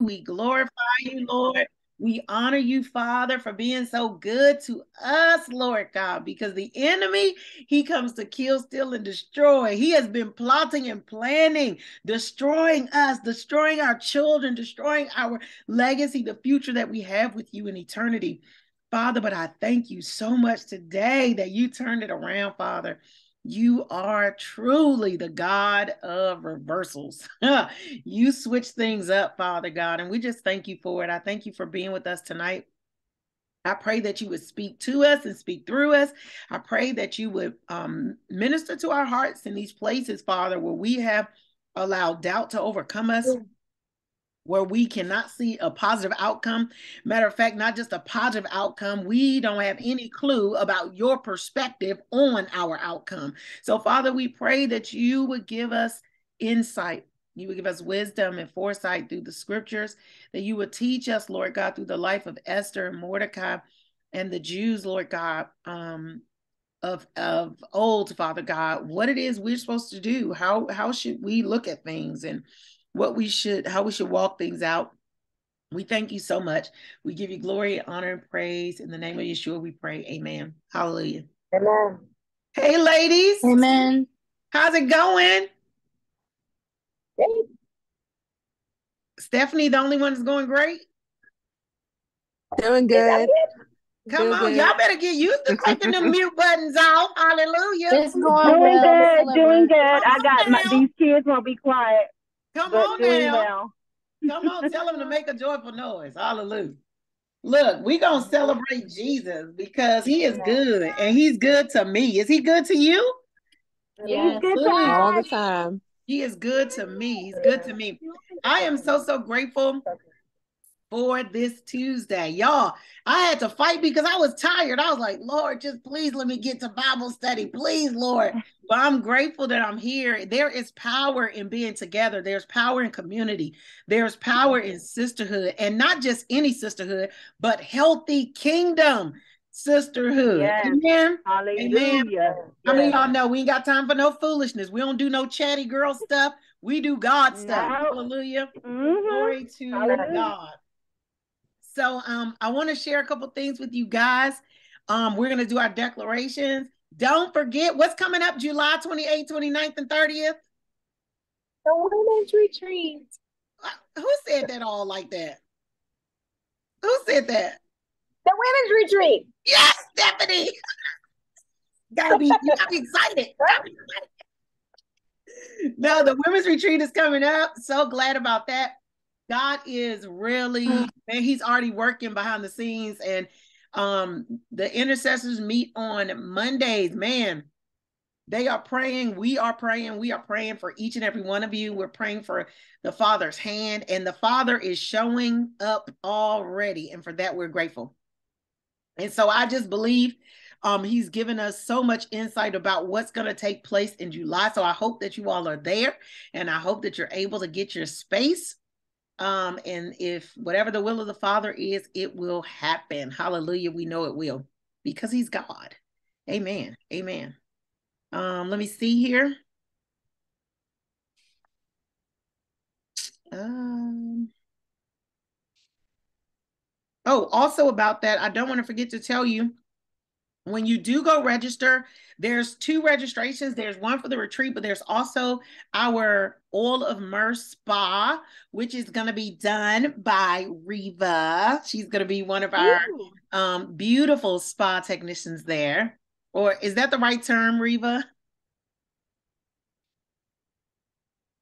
We glorify you, Lord. We honor you, Father, for being so good to us, Lord God, because the enemy, he comes to kill, steal, and destroy. He has been plotting and planning, destroying us, destroying our children, destroying our legacy, the future that we have with you in eternity. Father, but I thank you so much today that you turned it around, Father. You are truly the God of reversals. you switch things up, Father God, and we just thank you for it. I thank you for being with us tonight. I pray that you would speak to us and speak through us. I pray that you would um, minister to our hearts in these places, Father, where we have allowed doubt to overcome us where we cannot see a positive outcome. Matter of fact, not just a positive outcome, we don't have any clue about your perspective on our outcome. So, Father, we pray that you would give us insight. You would give us wisdom and foresight through the scriptures, that you would teach us, Lord God, through the life of Esther and Mordecai and the Jews, Lord God, um, of of old, Father God, what it is we're supposed to do. How how should we look at things and what we should, how we should walk things out. We thank you so much. We give you glory, honor, and praise. In the name of Yeshua, we pray. Amen. Hallelujah. Amen. Hey, ladies. Amen. How's it going? Hey. Stephanie, the only one that's going great? Doing good. Come Doing on, good. y'all better get used to taking the mute buttons off. Hallelujah. It's going Doing well. good, doing good. I got on my, these kids won't be quiet, Come but on doing now. Come on, tell them to make a joyful noise. Hallelujah. Look, we're going to celebrate Jesus because he is good and he's good to me. Is he good to you? Yes. good Hallelujah. All the time. He is good to me. He's good to me. I am so, so grateful for this Tuesday. Y'all, I had to fight because I was tired. I was like, Lord, just please let me get to Bible study. Please, Lord. But I'm grateful that I'm here. There is power in being together, there's power in community, there's power in sisterhood, and not just any sisterhood, but healthy kingdom sisterhood. Yes. Amen. Hallelujah. How many of Yes. y'all know we ain't got time for no foolishness? We don't do no chatty girl stuff. We do God stuff. No. Hallelujah. Mhm. Glory to Hallelujah. God. So um, I want to share a couple things with you guys. Um, we're gonna do our declarations. Don't forget what's coming up July 28th, 29th, and 30th. The women's retreat. Uh, Who said that all like that? Who said that? The women's retreat. Yes, Stephanie. gotta be, you gotta be excited. Gotta be excited. No, the women's retreat is coming up. So glad about that. God is really, man, he's already working behind the scenes. And um, the intercessors meet on Mondays. Man, they are praying. We are praying. We are praying for each and every one of you. We're praying for the Father's hand, and the Father is showing up already. And for that, we're grateful. And so I just believe um, he's given us so much insight about what's going to take place in July. So I hope that you all are there and I hope that you're able to get your space. Um, and if whatever the will of the Father is, it will happen. Hallelujah. We know it will because he's God. Amen. Amen. Um, let me see here. Um, oh, also about that, I don't want to forget to tell you when you do go register, there's two registrations. There's one for the retreat, but there's also our Oil of Myrrh Spa, which is going to be done by Reva. She's going to be one of our um, beautiful spa technicians there. Or is that the right term, Reva?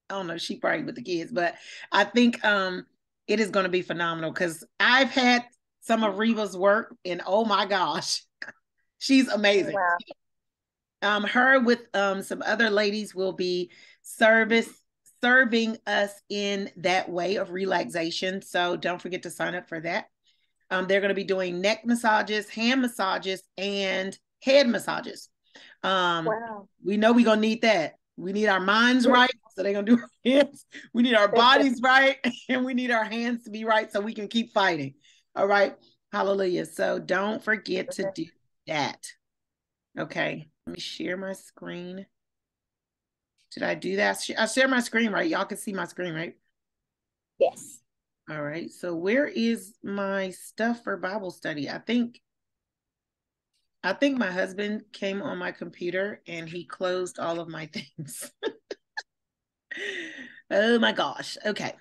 I don't know. She probably with the kids, but I think um, it is going to be phenomenal because I've had some of Reva's work, and oh my gosh, she's amazing. Wow. Um, her with um some other ladies will be service serving us in that way of relaxation. So don't forget to sign up for that. Um, they're going to be doing neck massages, hand massages, and head massages. Um, Wow. we know we're gonna need that. We need our minds right, so they're gonna do our hands. We need our bodies right, and we need our hands to be right so we can keep fighting. All right. Hallelujah. So don't forget to do that. Okay. Let me share my screen. Did I do that? I share my screen, right? Y'all can see my screen, right? Yes. All right. So where is my stuff for Bible study? I think I think my husband came on my computer and he closed all of my things. oh my gosh. Okay.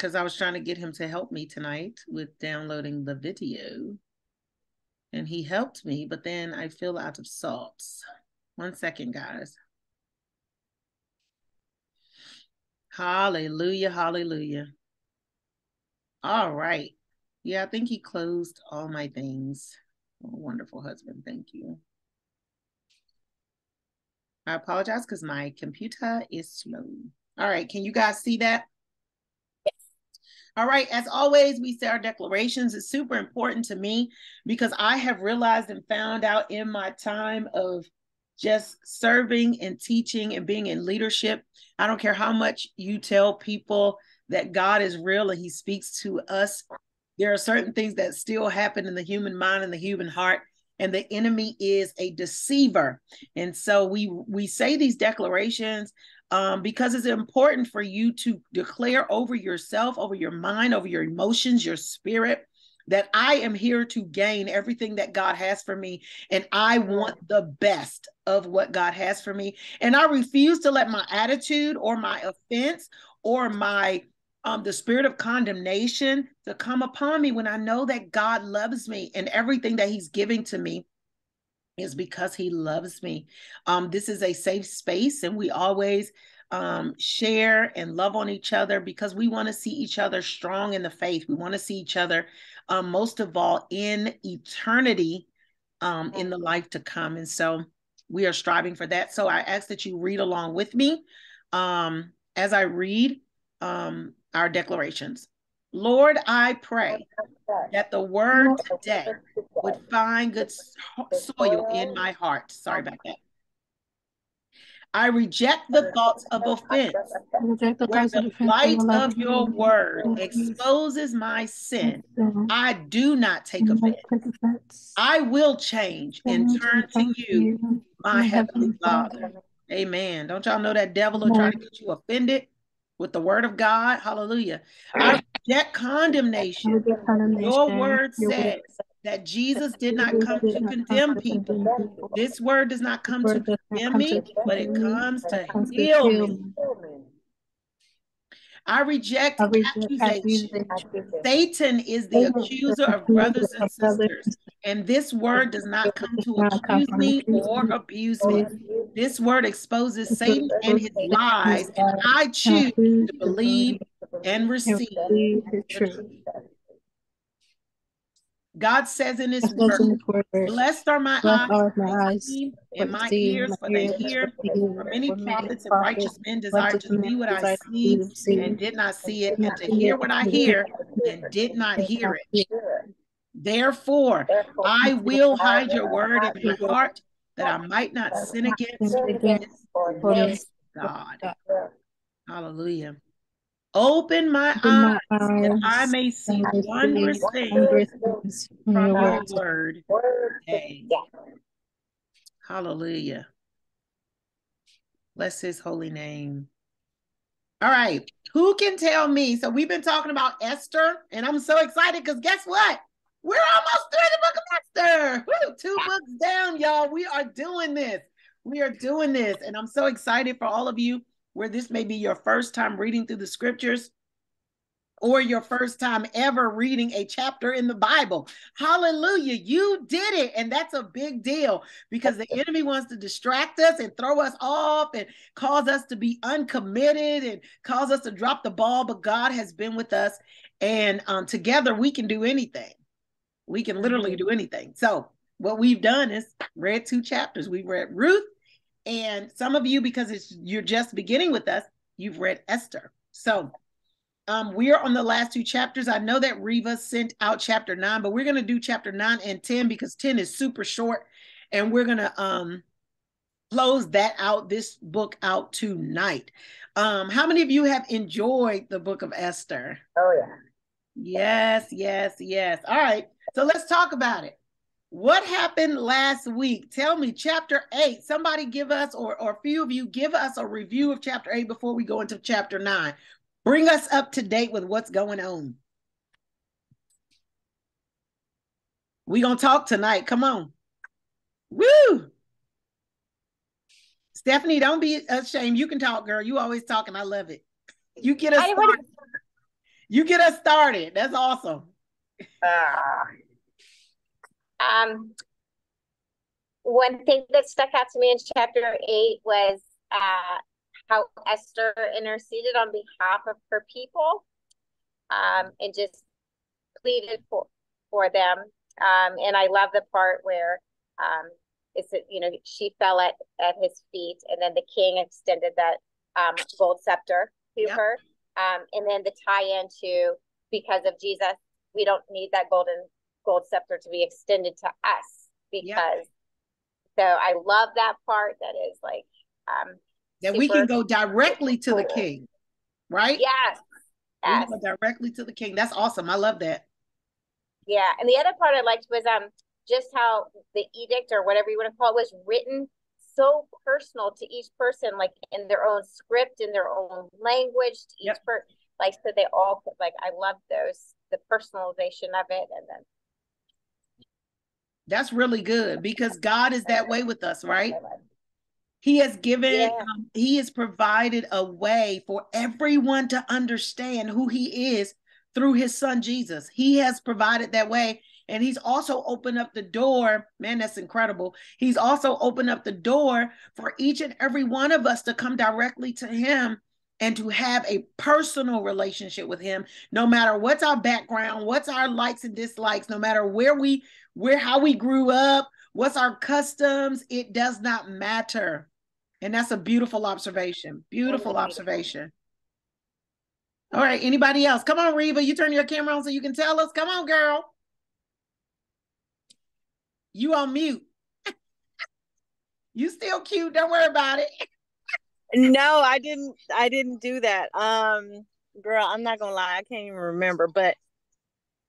Cuz I was trying to get him to help me tonight with downloading the video. And he helped me, but then I feel out of salts. One second, guys. Hallelujah, hallelujah. All right. Yeah, I think he closed all my things. Oh, wonderful husband. Thank you. I apologize because my computer is slow. All right. Can you guys see that? All right. As always, we say our declarations. It's super important to me because I have realized and found out in my time of just serving and teaching and being in leadership. I don't care how much you tell people that God is real and he speaks to us. There are certain things that still happen in the human mind and the human heart and the enemy is a deceiver. And so we we say these declarations um, because it's important for you to declare over yourself, over your mind, over your emotions, your spirit, that I am here to gain everything that God has for me. And I want the best of what God has for me. And I refuse to let my attitude or my offense or my um, the spirit of condemnation to come upon me when I know that God loves me and everything that He's giving to me is because He loves me. Um, this is a safe space, and we always um, share and love on each other because we want to see each other strong in the faith. We want to see each other um, most of all in eternity um, in the life to come. And so we are striving for that. So I ask that you read along with me um, as I read um, our declarations. Lord, I pray that the word today would find good soil in my heart. Sorry about that. I reject the thoughts of offense. Where the light of your word exposes my sin, I do not take offense. I will change and turn to you, my heavenly Father. Amen. Don't y'all know that devil will try to get you offended with the word of God? Hallelujah. I reject condemnation. Your word says that Jesus did not come to condemn people. This word does not come to condemn me, but it comes to heal me. I reject, accusation. Satan is the accuser of brothers and sisters, and this word does not come to accuse me or abuse me. This word exposes Satan and his lies, and I choose to believe and receive the truth. God says in His word, blessed are my eyes, are my eyes and my ears, for they hear. For many prophets and righteous men desire to see what I see and did not see it, and to hear what I hear and did not hear it. Therefore, I will hide your word in my heart that I might not sin against God. Hallelujah. Open my, Open eyes, my eyes that I may see wondrous things from your word. Hallelujah. Bless his holy name. All right. Who can tell me? So we've been talking about Esther, and I'm so excited because guess what? We're almost through the book of Esther. Woo, two books down, y'all. We are doing this. We are doing this. And I'm so excited for all of you where this may be your first time reading through the scriptures or your first time ever reading a chapter in the Bible. Hallelujah. You did it. And that's a big deal because the enemy wants to distract us and throw us off and cause us to be uncommitted and cause us to drop the ball. But God has been with us. And um, together we can do anything. We can literally do anything. So, what we've done is read two chapters. We've read Ruth and some of you, because it's you're just beginning with us, you've read Esther. So um, we are on the last two chapters. I know that Reva sent out chapter nine, but we're going to do chapter nine and 10 because 10 is super short. And we're going to um, close that out, this book out tonight. Um, how many of you have enjoyed the book of Esther? Oh, yeah. Yes, yes, yes. All right. So let's talk about it. What happened last week? Tell me, chapter eight. Somebody give us, or, or a few of you, give us a review of chapter eight before we go into chapter nine. Bring us up to date with what's going on. we going to talk tonight. Come on. Woo! Stephanie, don't be ashamed. You can talk, girl. You always talking. I love it. You get us started. You get us started. That's awesome. Uh, um, one thing that stuck out to me in chapter eight was uh, how Esther interceded on behalf of her people um, and just pleaded for, for them. Um, and I love the part where um, it's, you know, she fell at, at his feet and then the king extended that um, gold scepter to yep. her. Um, and then the tie in to because of Jesus, we don't need that golden gold scepter to be extended to us because yep. so I love that part that is like um that we can go directly to the king, right? Yes. yes. Directly to the king. That's awesome. I love that. Yeah. And the other part I liked was um just how the edict or whatever you want to call it was written so personal to each person, like in their own script, in their own language, to each yep. person. Like so they all like I love those the personalization of it and then that's really good because God is that way with us, right? He has given, yeah. um, he has provided a way for everyone to understand who he is through his son Jesus. He has provided that way. And he's also opened up the door. Man, that's incredible. He's also opened up the door for each and every one of us to come directly to him and to have a personal relationship with him no matter what's our background what's our likes and dislikes no matter where we where how we grew up. What's our customs? It does not matter. And that's a beautiful observation. Beautiful observation. All right anybody else? Come on reva you turn your camera on so you can tell us. Come on girl. You on mute. You still cute. Don't worry about it. No, I didn't. I didn't do that. Um, girl, I'm not gonna lie, I can't even remember. But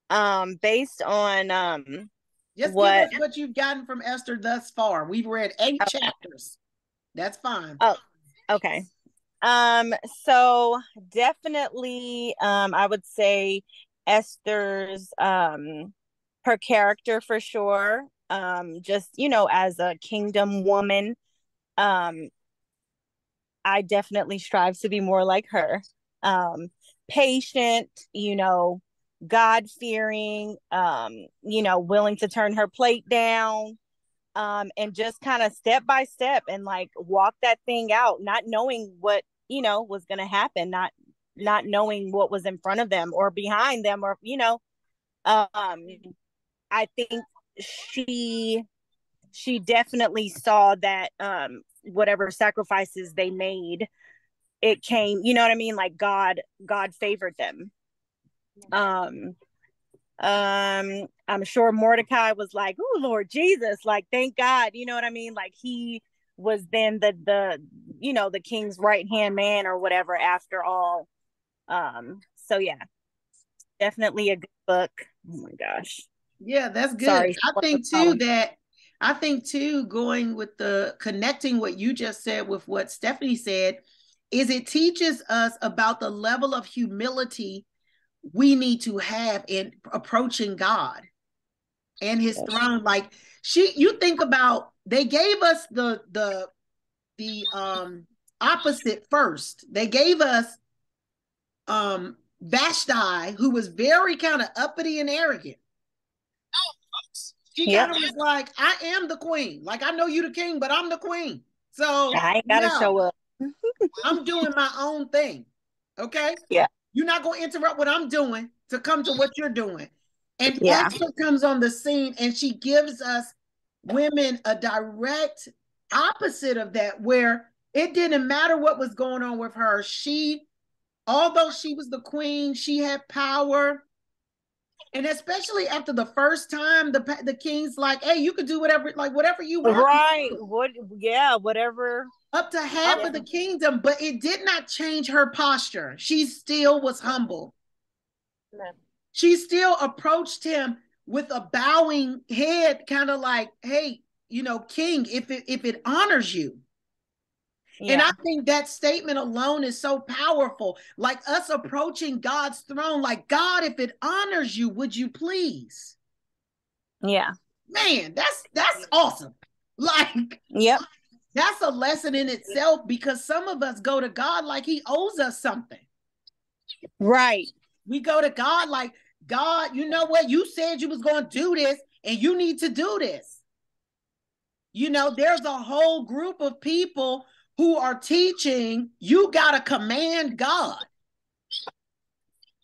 um, based on um, just what what you've gotten from Esther thus far. We've read eight okay. chapters. That's fine. Oh, okay. Um, so definitely, um, I would say Esther's um her character for sure. Um, just you know, as a kingdom woman, um I definitely strive to be more like her. Um, patient, you know, God fearing, um, you know, willing to turn her plate down, um, and just kind of step by step and like walk that thing out, not knowing what, you know, was gonna happen, not not knowing what was in front of them or behind them, or you know, um, I think she she definitely saw that um whatever sacrifices they made it came you know what i mean? Like god god favored them um um i'm sure mordecai was like oh lord jesus like thank god you know what i mean? Like he was then the the you know the king's right hand man or whatever after all. Um so yeah. Definitely a good book. Oh my gosh. Yeah that's good. Sorry, i think too that I think too, going with the connecting what you just said with what Stephanie said, is it teaches us about the level of humility we need to have in approaching God and his throne. Like she you think about they gave us the the the um opposite first. They gave us um Vashti, who was very kind of uppity and arrogant. She yep. kind of was like, I am the queen. Like I know you the king, but I'm the queen. So I ain't gotta show up. I'm doing my own thing. Okay. Yeah. You're not gonna interrupt what I'm doing to come to what you're doing. And yeah. Esther comes on the scene and she gives us women a direct opposite of that, where it didn't matter what was going on with her. She, although she was the queen, she had power and especially after the first time, the the king's like, "Hey, you could do whatever, like whatever you want." Right? What? Yeah, whatever. Up to half oh. of the kingdom, but it did not change her posture. She still was humble. She still approached him with a bowing head, kind of like, hey, you know, king, if it if it honors you. Yeah. And I think that statement alone is so powerful. Like us approaching God's throne, like God, if it honors you, would you please? Yeah. Man, that's that's awesome. Like, yep. That's a lesson in itself because some of us go to God like he owes us something. Right. We go to God like, God, you know what? You said you was going to do this and you need to do this. You know, there's a whole group of people who are teaching you got to command God.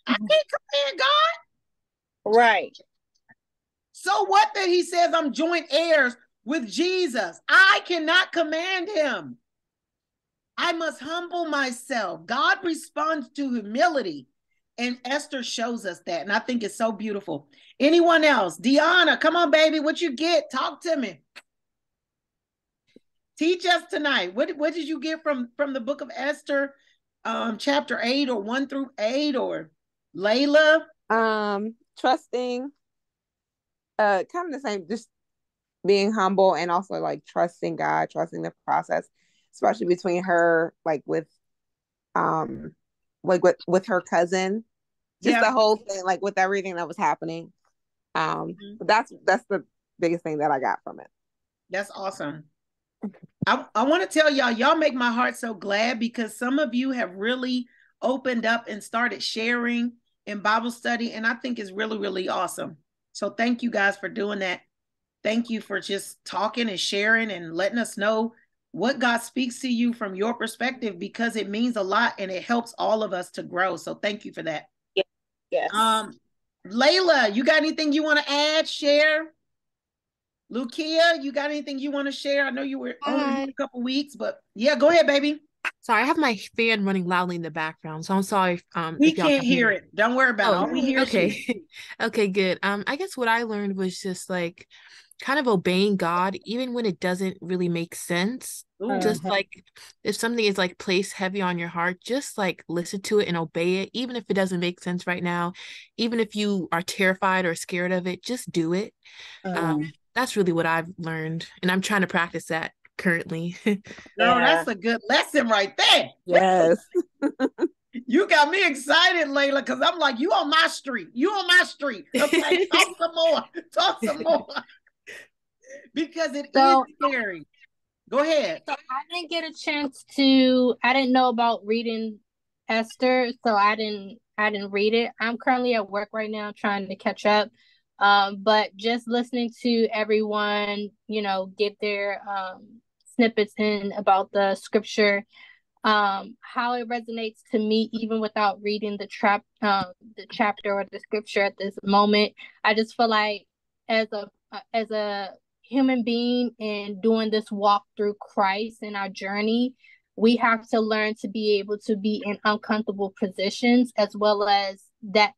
I can't command God. Right. So what that he says I'm joint heirs with Jesus? I cannot command him. I must humble myself. God responds to humility. And Esther shows us that. And I think it's so beautiful. Anyone else? Deanna, come on, baby. What you get? Talk to me. Teach us tonight. What, what did you get from, from the book of Esther, um, chapter 8 or 1 through 8 or Layla? Um, trusting, uh, kind of the same, just being humble and also like trusting God, trusting the process, especially between her, like with um like with with her cousin. Just yeah. the whole thing, like with everything that was happening. Um, mm-hmm. that's that's the biggest thing that I got from it. That's awesome. I, I want to tell y'all, y'all make my heart so glad because some of you have really opened up and started sharing in Bible study. And I think it's really, really awesome. So thank you guys for doing that. Thank you for just talking and sharing and letting us know what God speaks to you from your perspective because it means a lot and it helps all of us to grow. So thank you for that. Yes. Um, Layla, you got anything you want to add, share? Lukia, you got anything you want to share? I know you were only a couple weeks, but yeah, go ahead, baby. Sorry, I have my fan running loudly in the background, so I'm sorry. Um, we can't hear it. Don't worry about oh, it. All we hear okay, okay, good. Um, I guess what I learned was just like kind of obeying God, even when it doesn't really make sense. Ooh. Just uh-huh. like if something is like placed heavy on your heart, just like listen to it and obey it, even if it doesn't make sense right now. Even if you are terrified or scared of it, just do it. Um, um that's really what I've learned, and I'm trying to practice that currently. Girl, yeah. that's a good lesson right there. Yes. you got me excited, Layla, because I'm like, you on my street. You on my street. Okay, talk some more. Talk some more. Because it so, is scary. Go ahead. So I didn't get a chance to. I didn't know about reading Esther, so I didn't. I didn't read it. I'm currently at work right now, trying to catch up. Um, but just listening to everyone, you know, give their um, snippets in about the scripture, um, how it resonates to me, even without reading the trap, um, the chapter or the scripture at this moment. I just feel like as a as a human being and doing this walk through Christ in our journey, we have to learn to be able to be in uncomfortable positions as well as that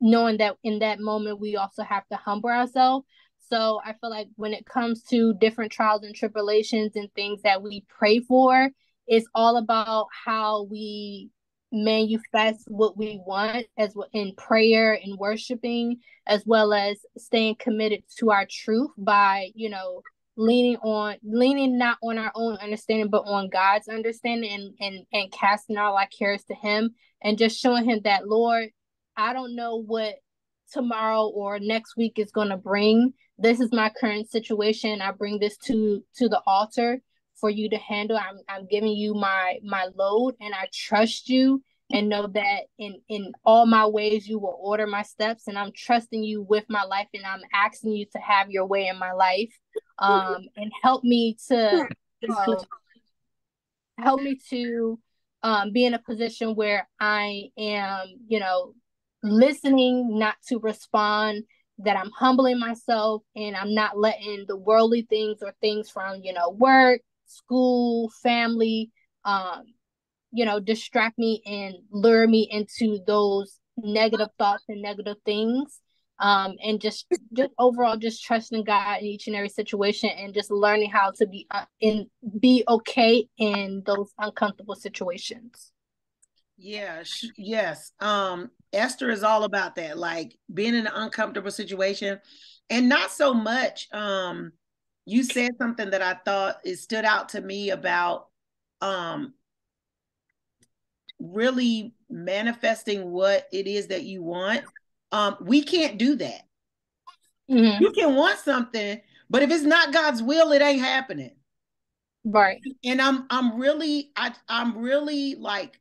knowing that in that moment we also have to humble ourselves. So I feel like when it comes to different trials and tribulations and things that we pray for, it's all about how we manifest what we want as in prayer and worshiping as well as staying committed to our truth by you know leaning on leaning not on our own understanding but on god's understanding and and, and casting all our cares to him and just showing him that lord I don't know what tomorrow or next week is going to bring. This is my current situation. I bring this to to the altar for you to handle. I'm I'm giving you my my load and I trust you and know that in in all my ways you will order my steps and I'm trusting you with my life and I'm asking you to have your way in my life um and help me to uh, help me to um be in a position where I am, you know, listening, not to respond, that I'm humbling myself and I'm not letting the worldly things or things from, you know, work, school, family, um, you know, distract me and lure me into those negative thoughts and negative things. Um, and just just overall just trusting God in each and every situation and just learning how to be uh, in be okay in those uncomfortable situations. Yeah, yes. Um, Esther is all about that, like being in an uncomfortable situation, and not so much. Um, you said something that I thought it stood out to me about um really manifesting what it is that you want. Um, we can't do that. Mhm. You can want something, but if it's not God's will, it ain't happening. Right. and I'm I'm really I I'm really like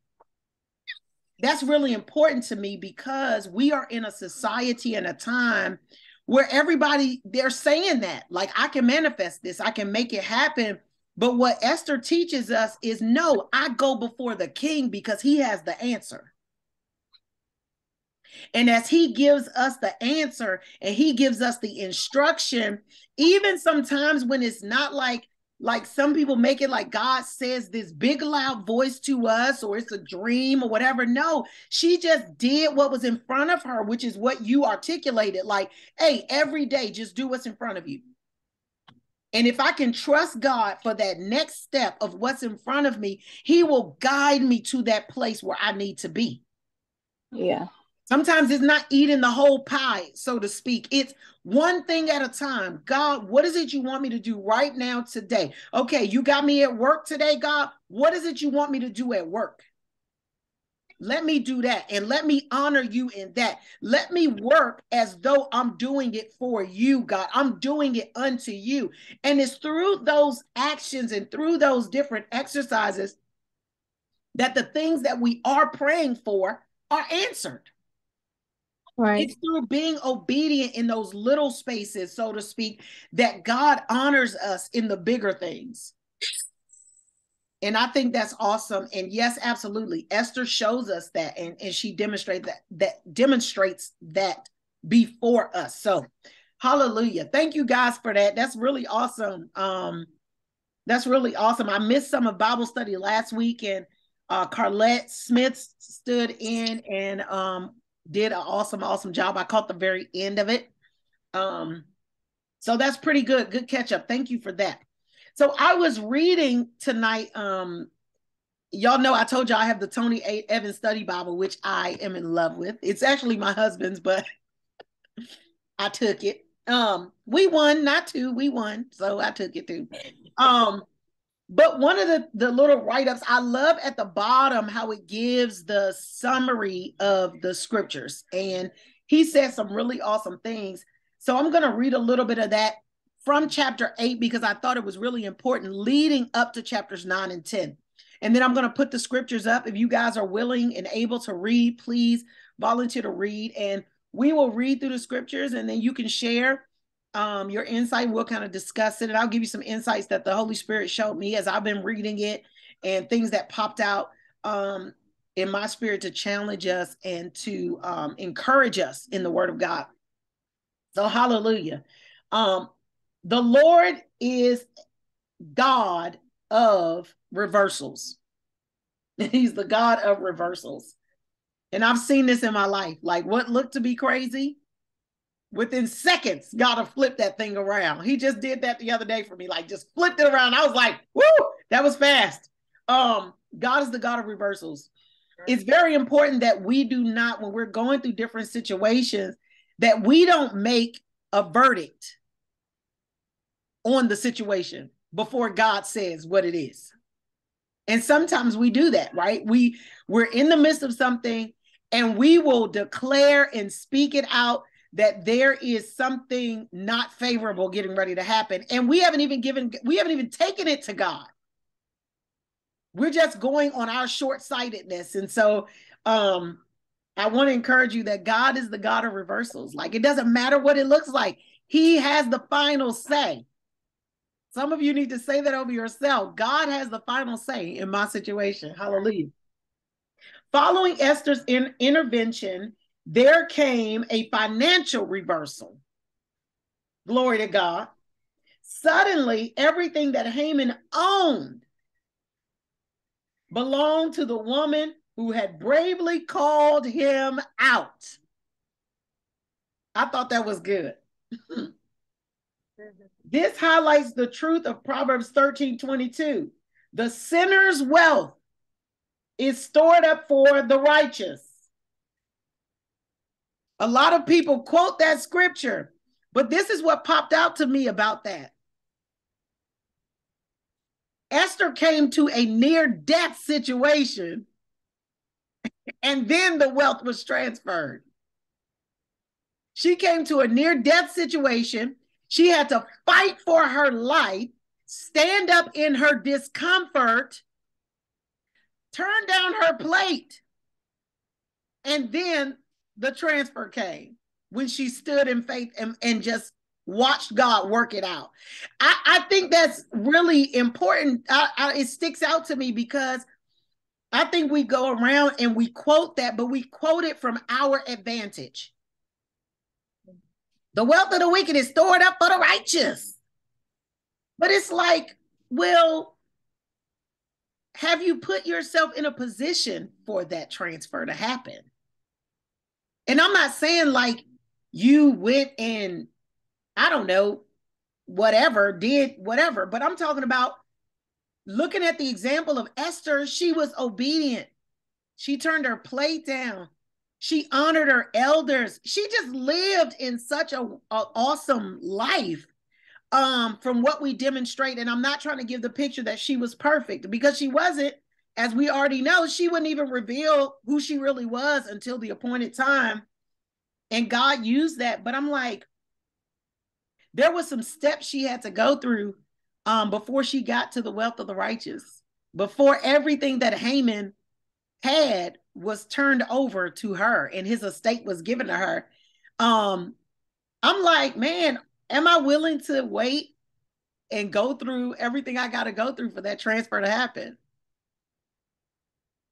that's really important to me because we are in a society and a time where everybody they're saying that like I can manifest this, I can make it happen. But what Esther teaches us is no, I go before the king because he has the answer. And as he gives us the answer and he gives us the instruction, even sometimes when it's not like like some people make it like God says this big loud voice to us or it's a dream or whatever. No, she just did what was in front of her, which is what you articulated. Like, hey, every day just do what's in front of you. And if I can trust God for that next step of what's in front of me, He will guide me to that place where I need to be. Yeah. Sometimes it's not eating the whole pie, so to speak. It's one thing at a time. God, what is it you want me to do right now today? Okay, you got me at work today, God. What is it you want me to do at work? Let me do that and let me honor you in that. Let me work as though I'm doing it for you, God. I'm doing it unto you. And it's through those actions and through those different exercises that the things that we are praying for are answered. Right. It's through being obedient in those little spaces, so to speak, that God honors us in the bigger things. And I think that's awesome. And yes, absolutely. Esther shows us that and, and she demonstrates that that demonstrates that before us. So hallelujah. Thank you guys for that. That's really awesome. Um, that's really awesome. I missed some of Bible study last week and uh Carlette Smith stood in and um did an awesome, awesome job. I caught the very end of it. Um, so that's pretty good. Good catch up. Thank you for that. So I was reading tonight. Um, y'all know I told you I have the Tony A. Evans Study Bible, which I am in love with. It's actually my husband's, but I took it. Um, we won, not two, we won, so I took it too. Um, but one of the, the little write-ups, I love at the bottom how it gives the summary of the scriptures. And he said some really awesome things. So I'm going to read a little bit of that from chapter 8 because I thought it was really important leading up to chapters 9 and 10. And then I'm going to put the scriptures up. If you guys are willing and able to read, please volunteer to read. And we will read through the scriptures and then you can share um, your insight. We'll kind of discuss it. And I'll give you some insights that the Holy Spirit showed me as I've been reading it and things that popped out um, in my spirit to challenge us and to um, encourage us in the Word of God. So, hallelujah. Um, the Lord is God of reversals. He's the God of reversals. And I've seen this in my life. Like what looked to be crazy, within seconds, God will flip that thing around. He just did that the other day for me, like just flipped it around. I was like, woo, that was fast. Um, God is the God of reversals. It's very important that we do not, when we're going through different situations, that we don't make a verdict on the situation before God says what it is. And sometimes we do that, right? We we're in the midst of something and we will declare and speak it out that there is something not favorable getting ready to happen and we haven't even given we haven't even taken it to God. We're just going on our short-sightedness and so um I want to encourage you that God is the God of reversals. Like it doesn't matter what it looks like. He has the final say. Some of you need to say that over yourself. God has the final say in my situation. Hallelujah. Following Esther's in- intervention, there came a financial reversal. Glory to God. Suddenly, everything that Haman owned belonged to the woman who had bravely called him out. I thought that was good. This highlights the truth of Proverbs 13 22. The sinner's wealth is stored up for the righteous. A lot of people quote that scripture, but this is what popped out to me about that. Esther came to a near death situation, and then the wealth was transferred. She came to a near death situation. She had to fight for her life, stand up in her discomfort, turn down her plate, and then the transfer came when she stood in faith and, and just watched God work it out. I, I think that's really important. I, I, it sticks out to me because I think we go around and we quote that, but we quote it from our advantage. The wealth of the wicked is stored up for the righteous. But it's like, well, have you put yourself in a position for that transfer to happen? And I'm not saying like you went and I don't know, whatever, did whatever, but I'm talking about looking at the example of Esther, she was obedient. She turned her plate down. She honored her elders. She just lived in such a, a awesome life um, from what we demonstrate. And I'm not trying to give the picture that she was perfect because she wasn't as we already know, she wouldn't even reveal who she really was until the appointed time. And God used that. But I'm like, there was some steps she had to go through um, before she got to the wealth of the righteous, before everything that Haman had was turned over to her and his estate was given to her. Um, I'm like, man, am I willing to wait and go through everything I got to go through for that transfer to happen?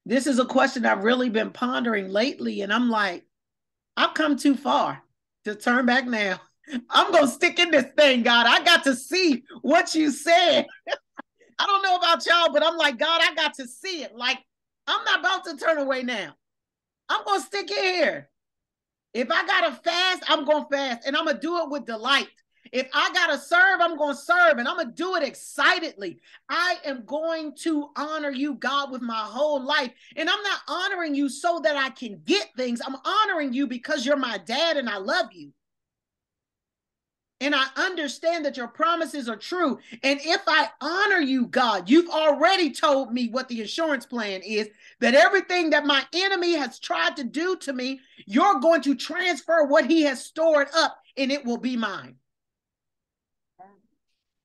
This is a question I've really been pondering lately. And I'm like, I've come too far to turn back now. I'm going to stick in this thing, God. I got to see what you said. I don't know about y'all, but I'm like, God, I got to see it. Like, I'm not about to turn away now. I'm going to stick in here. If I got to fast, I'm going to fast and I'm going to do it with delight. If I got to serve, I'm going to serve and I'm going to do it excitedly. I am going to honor you, God, with my whole life. And I'm not honoring you so that I can get things. I'm honoring you because you're my dad and I love you. And I understand that your promises are true. And if I honor you, God, you've already told me what the insurance plan is that everything that my enemy has tried to do to me, you're going to transfer what he has stored up and it will be mine.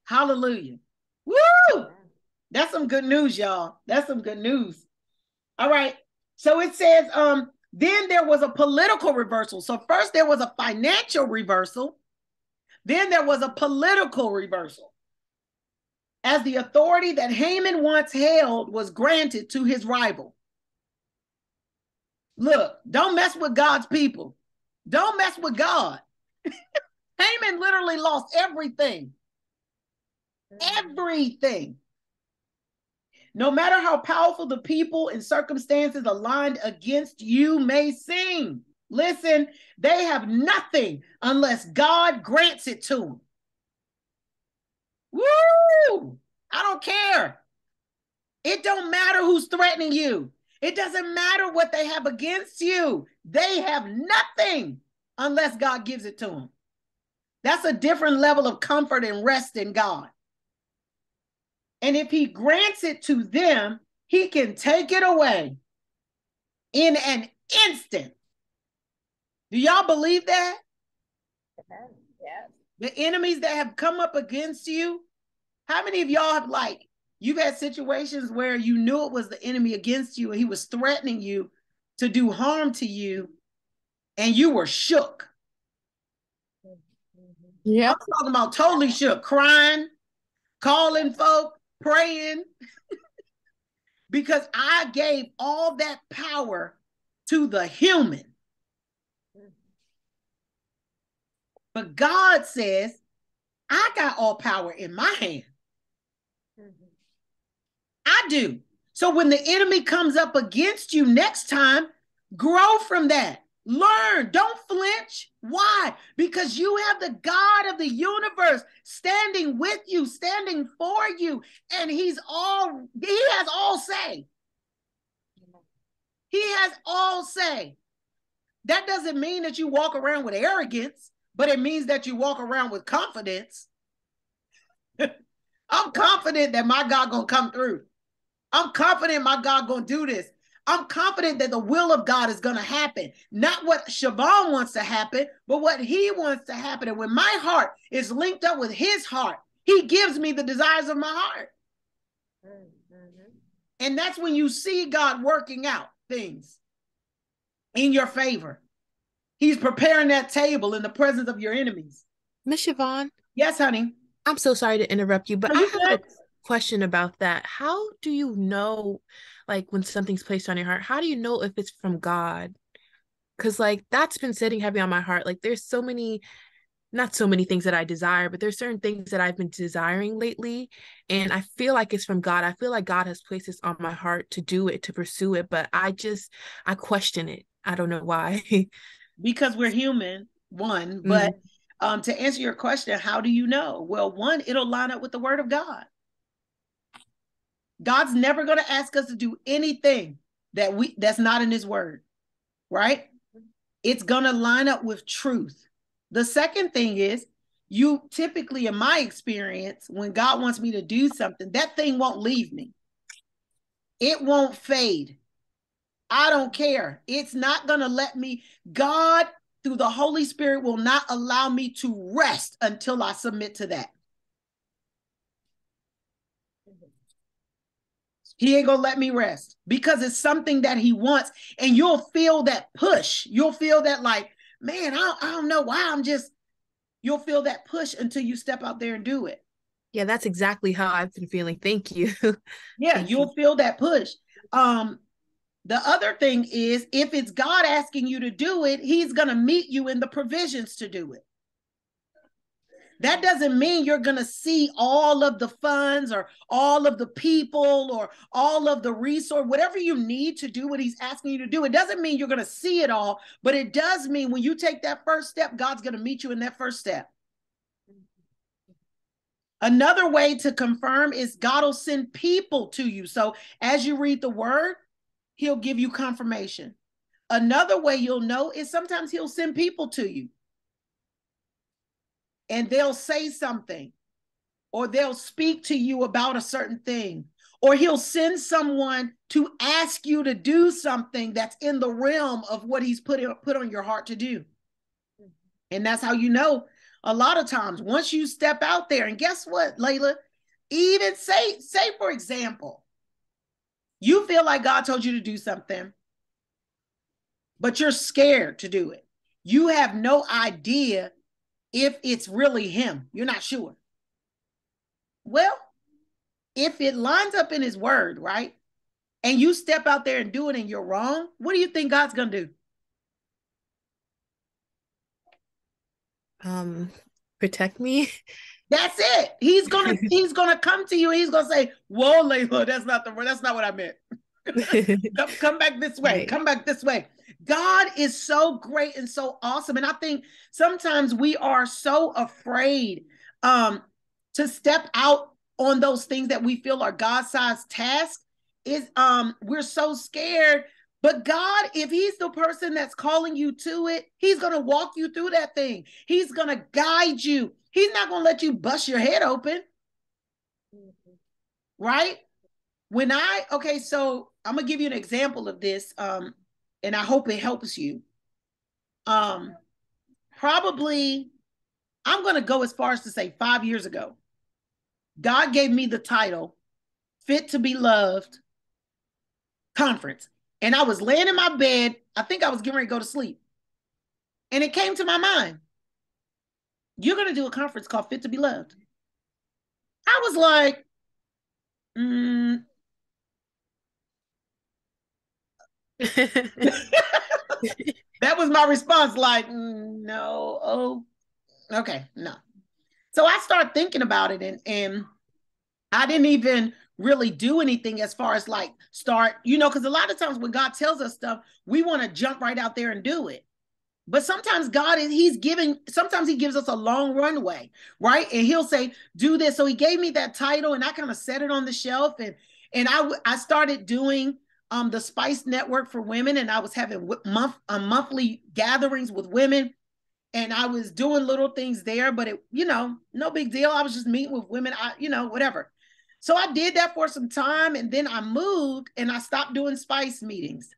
Hallelujah. Woo! That's some good news, y'all. That's some good news. All right. So it says, um, then there was a political reversal. So first there was a financial reversal, then there was a political reversal. As the authority that Haman once held was granted to his rival. Look, don't mess with God's people. Don't mess with God. Haman literally lost everything everything. No matter how powerful the people and circumstances aligned against you may seem, listen, they have nothing unless God grants it to them. Woo! I don't care. It don't matter who's threatening you. It doesn't matter what they have against you. They have nothing unless God gives it to them. That's a different level of comfort and rest in God. And if he grants it to them, he can take it away in an instant. Do y'all believe that? Yes. The enemies that have come up against you, how many of y'all have like you've had situations where you knew it was the enemy against you and he was threatening you to do harm to you and you were shook. Mm-hmm. Yeah. I'm talking about totally shook, crying, calling folk, praying because I gave all that power to the human. But God says, I got all power in my hand. I do. So when the enemy comes up against you next time, grow from that. Learn, don't flinch. Why? Because you have the God of the universe standing with you, standing for you, and he's all he has all say. He has all say. That doesn't mean that you walk around with arrogance, but it means that you walk around with confidence. I'm confident that my God gonna come through. I'm confident my God gonna do this. I'm confident that the will of God is gonna happen. Not what Siobhan wants to happen, but what he wants to happen. And when my heart is linked up with his heart, he gives me the desires of my heart. Mm-hmm. And that's when you see God working out things in your favor. He's preparing that table in the presence of your enemies. Miss Siobhan. Yes, honey. I'm so sorry to interrupt you, but I have a question about that. How do you know, like, when something's placed on your heart, how do you know if it's from God? Because, like, that's been sitting heavy on my heart. Like, there's so many, not so many things that I desire, but there's certain things that I've been desiring lately. And I feel like it's from God. I feel like God has placed this on my heart to do it, to pursue it. But I just, I question it. I don't know why. because we're human, one, but. Mm-hmm um, to answer your question, how do you know? Well, one, it'll line up with the word of God. God's never going to ask us to do anything that we that's not in his word, right? It's going to line up with truth. The second thing is you typically in my experience when God wants me to do something, that thing won't leave me. It won't fade. I don't care. It's not going to let me God through the Holy Spirit will not allow me to rest until I submit to that. He ain't gonna let me rest because it's something that he wants, and you'll feel that push. You'll feel that, like, man, I, I don't know why I'm just, you'll feel that push until you step out there and do it. Yeah, that's exactly how I've been feeling. Thank you. yeah, Thank you'll you. feel that push. Um, the other thing is, if it's God asking you to do it, He's going to meet you in the provisions to do it. That doesn't mean you're going to see all of the funds or all of the people or all of the resource, whatever you need to do what he's asking you to do. It doesn't mean you're going to see it all, but it does mean when you take that first step, God's going to meet you in that first step. Another way to confirm is God will send people to you. So as you read the word, he'll give you confirmation. Another way you'll know is sometimes he'll send people to you and they'll say something or they'll speak to you about a certain thing or he'll send someone to ask you to do something that's in the realm of what he's put, in, put on your heart to do. Mm-hmm. And that's how you know a lot of times once you step out there and guess what, Layla? Even say, say for example, you feel like God told you to do something, but you're scared to do it. You have no idea if it's really Him. You're not sure. Well, if it lines up in His word, right? And you step out there and do it and you're wrong, what do you think God's going to do? Um, protect me. That's it. He's gonna he's gonna come to you. he's gonna say, "Whoa, Layla, that's not the word. that's not what I meant. come, come back this way. Right. Come back this way." God is so great and so awesome, and I think sometimes we are so afraid um, to step out on those things that we feel are God-sized tasks. Is um, we're so scared but God, if He's the person that's calling you to it, He's going to walk you through that thing. He's going to guide you. He's not going to let you bust your head open. Mm-hmm. Right? When I, okay, so I'm going to give you an example of this, um, and I hope it helps you. Um, probably, I'm going to go as far as to say five years ago, God gave me the title Fit to Be Loved Conference. And I was laying in my bed. I think I was getting ready to go to sleep. And it came to my mind you're going to do a conference called Fit to Be Loved. I was like, mm. that was my response, like, no, oh, okay, no. So I started thinking about it and and I didn't even really do anything as far as like start, you know, because a lot of times when God tells us stuff, we want to jump right out there and do it. But sometimes God is He's giving, sometimes He gives us a long runway, right? And He'll say, do this. So He gave me that title and I kind of set it on the shelf and and I I started doing um the Spice Network for Women, and I was having month uh, monthly gatherings with women, and I was doing little things there. But it, you know, no big deal. I was just meeting with women. I, you know, whatever. So I did that for some time, and then I moved and I stopped doing Spice meetings.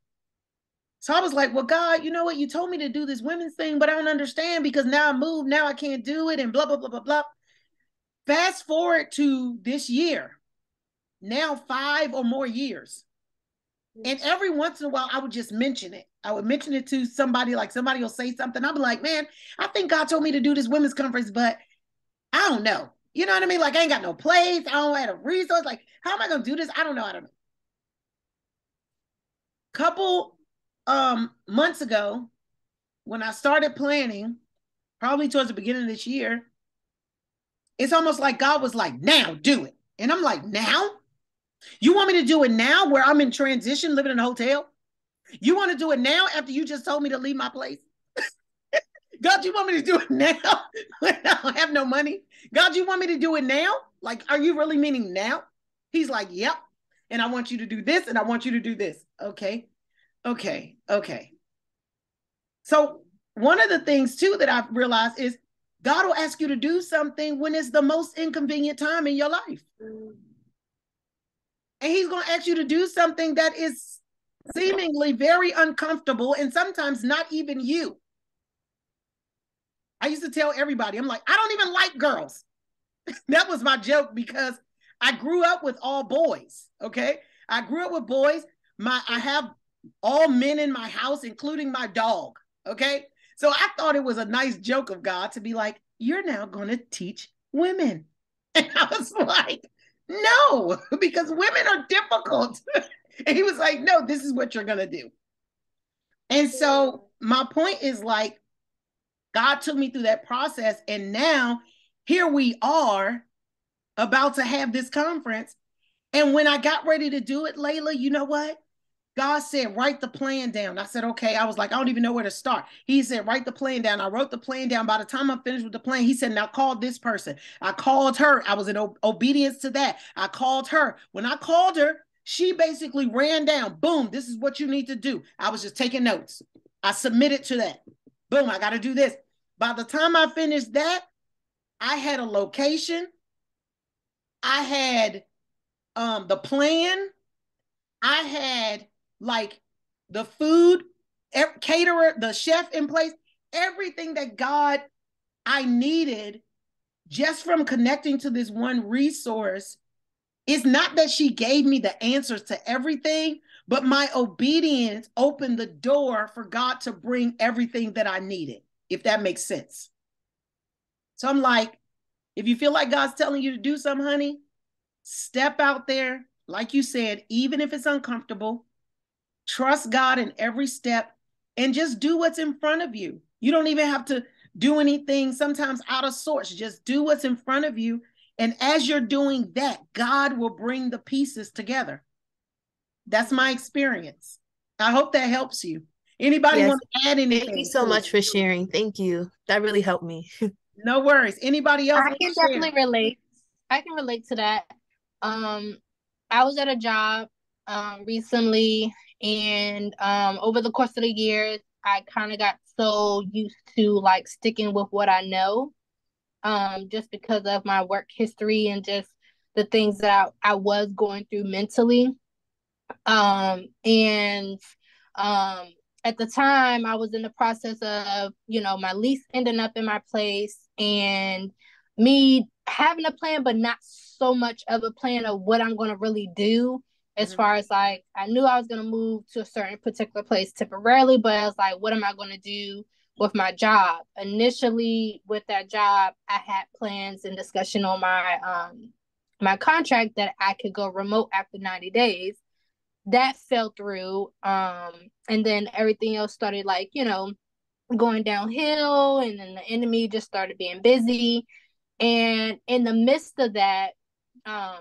So I was like, well, God, you know what? You told me to do this women's thing, but I don't understand because now I moved, now I can't do it, and blah, blah, blah, blah, blah. Fast forward to this year, now five or more years. And every once in a while, I would just mention it. I would mention it to somebody, like somebody will say something. I'll be like, man, I think God told me to do this women's conference, but I don't know. You know what I mean? Like, I ain't got no place. I don't have a resource. Like, how am I going to do this? I don't know. I don't know. Couple um months ago when I started planning, probably towards the beginning of this year, it's almost like God was like, now do it. And I'm like, now? You want me to do it now where I'm in transition, living in a hotel? You want to do it now after you just told me to leave my place? God, you want me to do it now when I don't have no money? God, you want me to do it now? Like, are you really meaning now? He's like, yep. And I want you to do this and I want you to do this. Okay. Okay, okay. So one of the things too that I've realized is God will ask you to do something when it's the most inconvenient time in your life. And he's going to ask you to do something that is seemingly very uncomfortable and sometimes not even you. I used to tell everybody, I'm like, I don't even like girls. that was my joke because I grew up with all boys. Okay. I grew up with boys. My I have all men in my house, including my dog. Okay. So I thought it was a nice joke of God to be like, you're now going to teach women. And I was like, no, because women are difficult. and he was like, no, this is what you're going to do. And so my point is like, God took me through that process. And now here we are about to have this conference. And when I got ready to do it, Layla, you know what? God said, write the plan down. I said, okay. I was like, I don't even know where to start. He said, write the plan down. I wrote the plan down. By the time I'm finished with the plan, he said, now call this person. I called her. I was in obedience to that. I called her. When I called her, she basically ran down. Boom, this is what you need to do. I was just taking notes. I submitted to that. Boom, I got to do this. By the time I finished that, I had a location. I had um, the plan. I had like the food caterer, the chef in place, everything that God I needed just from connecting to this one resource. It's not that she gave me the answers to everything, but my obedience opened the door for God to bring everything that I needed, if that makes sense. So I'm like, if you feel like God's telling you to do something, honey, step out there. Like you said, even if it's uncomfortable, Trust God in every step and just do what's in front of you. You don't even have to do anything sometimes out of sorts. Just do what's in front of you. And as you're doing that, God will bring the pieces together. That's my experience. I hope that helps you. Anybody yes. want to add anything? Thank you so much for sharing. Thank you. That really helped me. no worries. Anybody else? I can definitely relate. I can relate to that. Um, I was at a job um recently and um, over the course of the years, I kind of got so used to like sticking with what I know, um, just because of my work history and just the things that I, I was going through mentally. Um, and um, at the time, I was in the process of, you know, my lease ending up in my place and me having a plan, but not so much of a plan of what I'm going to really do as mm-hmm. far as like I knew I was gonna move to a certain particular place temporarily, but I was like, what am I gonna do with my job? Initially, with that job, I had plans and discussion on my um my contract that I could go remote after 90 days. That fell through. Um, and then everything else started like, you know, going downhill, and then the enemy just started being busy. And in the midst of that, um,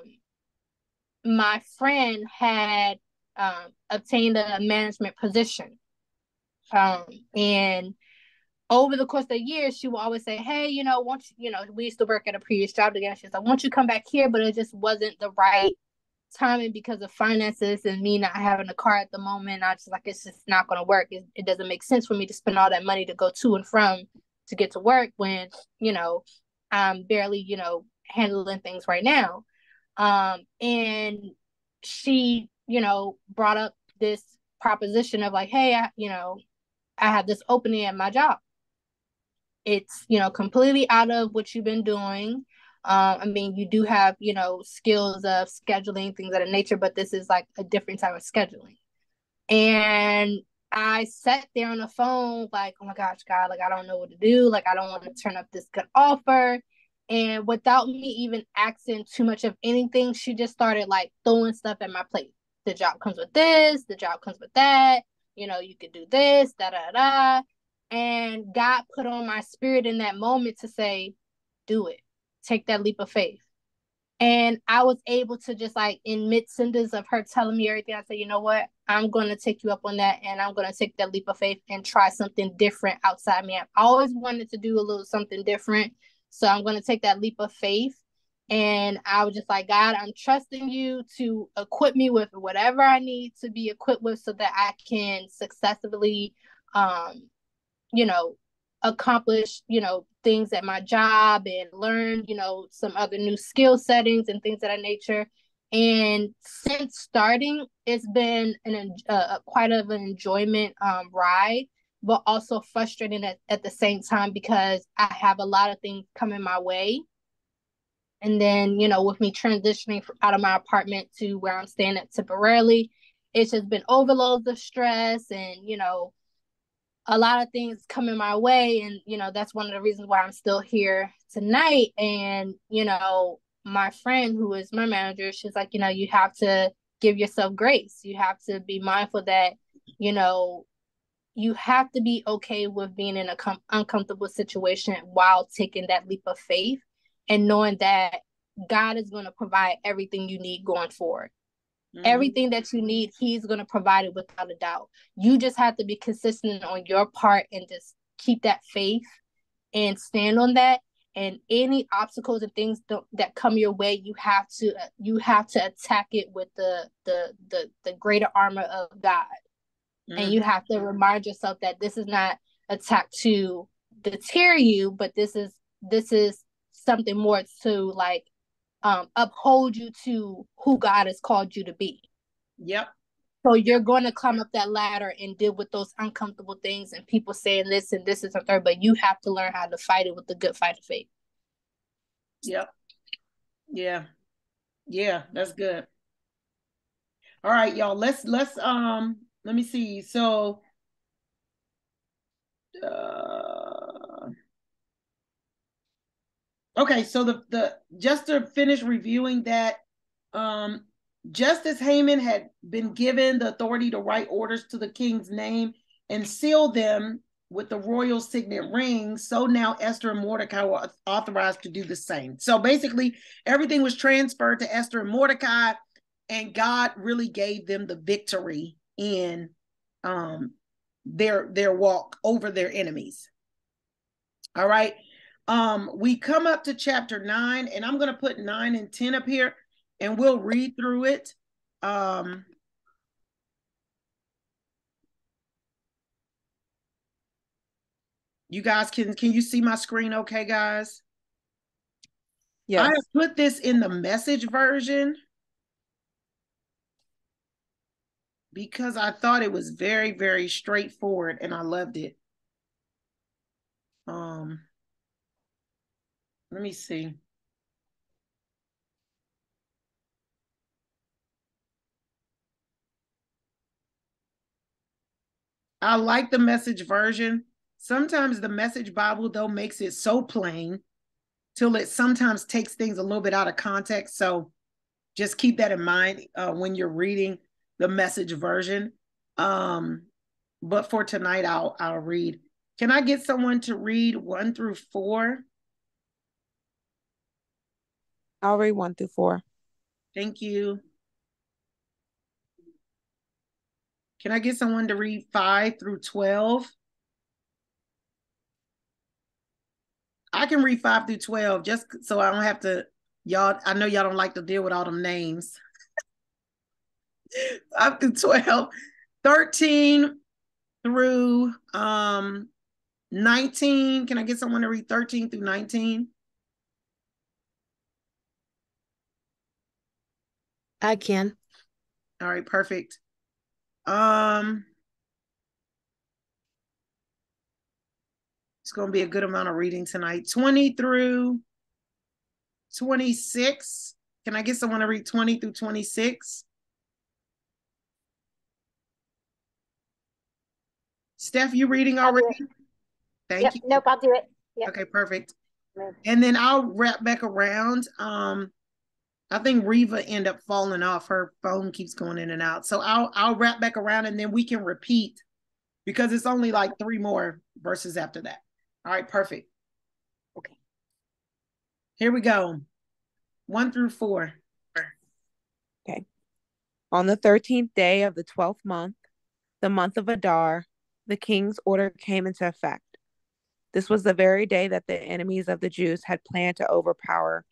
my friend had um, obtained a management position. Um, and over the course of the years, she will always say, Hey, you know, once you know, we used to work at a previous job together. She's like, Won't you come back here? But it just wasn't the right timing because of finances and me not having a car at the moment. I just like it's just not going to work. It, it doesn't make sense for me to spend all that money to go to and from to get to work when you know I'm barely you know handling things right now. Um, and she you know brought up this proposition of like, hey, I, you know, I have this opening at my job. It's you know completely out of what you've been doing um, I mean, you do have, you know, skills of scheduling things of that nature, but this is like a different type of scheduling. And I sat there on the phone, like, oh my gosh, God, like, I don't know what to do. Like, I don't want to turn up this good offer. And without me even asking too much of anything, she just started like throwing stuff at my plate. The job comes with this, the job comes with that. You know, you could do this, da da da. And God put on my spirit in that moment to say, do it take that leap of faith. And I was able to just like in mid sentence of her telling me everything, I said, you know what? I'm going to take you up on that and I'm going to take that leap of faith and try something different outside me. I've always wanted to do a little something different. So I'm going to take that leap of faith. And I was just like, God, I'm trusting you to equip me with whatever I need to be equipped with so that I can successfully, um, you know, accomplish, you know, things at my job and learn, you know, some other new skill settings and things of that nature. And since starting, it's been an uh, quite of an enjoyment um, ride, but also frustrating at, at the same time because I have a lot of things coming my way. And then, you know, with me transitioning out of my apartment to where I'm staying at temporarily, it's just been overloads of stress and, you know, a lot of things coming my way. And you know that's one of the reasons why i'm still here tonight. And you know my friend who is my manager she's like you know you have to give yourself grace. You have to be mindful that you know you have to be okay with being in a com- uncomfortable situation while taking that leap of faith and knowing that god is going to provide everything you need going forward Mm-hmm. Everything that you need, he's going to provide it without a doubt. You just have to be consistent on your part and just keep that faith and stand on that. And any obstacles and things that come your way, you have to you have to attack it with the the the, the greater armor of God. Mm-hmm. And you have to remind yourself that this is not a attack to deter you, but this is this is something more to like um, uphold you to who God has called you to be. Yep. So you're going to climb up that ladder and deal with those uncomfortable things and people saying this and this is a third, but you have to learn how to fight it with the good fight of faith. Yep. Yeah. Yeah, that's good. All right, y'all. Let's let's um let me see. So uh Okay, so the the just to finish reviewing that, um, Justice Haman had been given the authority to write orders to the king's name and seal them with the royal signet ring. So now Esther and Mordecai were authorized to do the same. So basically, everything was transferred to Esther and Mordecai, and God really gave them the victory in um, their their walk over their enemies. All right. Um, we come up to chapter nine, and I'm going to put nine and 10 up here, and we'll read through it. Um, you guys can can you see my screen okay guys yeah i have put this in the message version because i thought it was very very straightforward and i loved it um let me see. I like the message version. Sometimes the message Bible, though, makes it so plain till it sometimes takes things a little bit out of context. So just keep that in mind uh, when you're reading the message version. Um, but for tonight, I'll I'll read. Can I get someone to read one through four? I'll read one through four. Thank you. Can I get someone to read five through 12? I can read five through 12 just so I don't have to, y'all, I know y'all don't like to deal with all them names. 5 through 12. 13 through um 19. Can I get someone to read 13 through 19? I can. All right, perfect. Um It's going to be a good amount of reading tonight. 20 through 26. Can I get someone to read 20 through 26? Steph, you reading already? Thank yep, you. Nope, I'll do it. Yep. Okay, perfect. And then I'll wrap back around. Um, I think Reva end up falling off. Her phone keeps going in and out. So I'll I'll wrap back around and then we can repeat because it's only like three more verses after that. All right, perfect. Okay. Here we go. One through four. Okay. On the 13th day of the 12th month, the month of Adar, the king's order came into effect. This was the very day that the enemies of the Jews had planned to overpower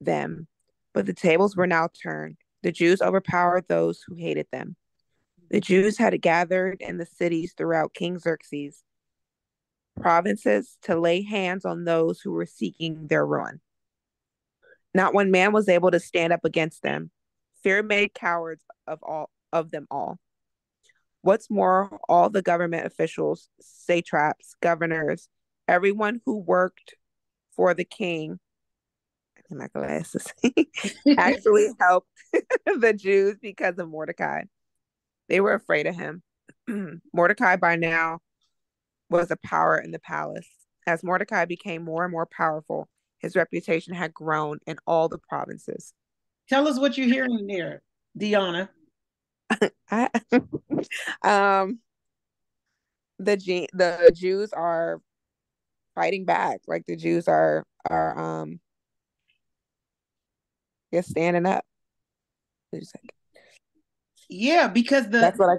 them. But the tables were now turned. The Jews overpowered those who hated them. The Jews had gathered in the cities throughout King Xerxes provinces to lay hands on those who were seeking their ruin. Not one man was able to stand up against them. Fear made cowards of all of them all. What's more, all the government officials, satraps, governors, everyone who worked for the king, my glasses, actually helped the Jews because of Mordecai. They were afraid of him. Mordecai by now was a power in the palace. As Mordecai became more and more powerful, his reputation had grown in all the provinces. Tell us what you're hearing there, Deanna. I, um, the G- the Jews are fighting back. Like the Jews are are um, just standing up. Yeah, because the that's what I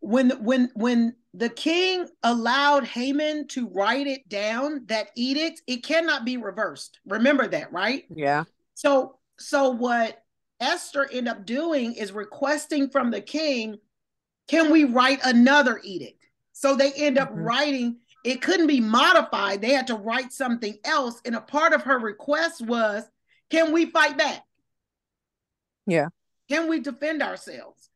when when when the king allowed Haman to write it down, that edict, it cannot be reversed. Remember that, right? Yeah. So so what Esther end up doing is requesting from the king, can we write another edict? So they end up mm-hmm. writing, it couldn't be modified. They had to write something else. And a part of her request was, can we fight back? Yeah. Can we defend ourselves?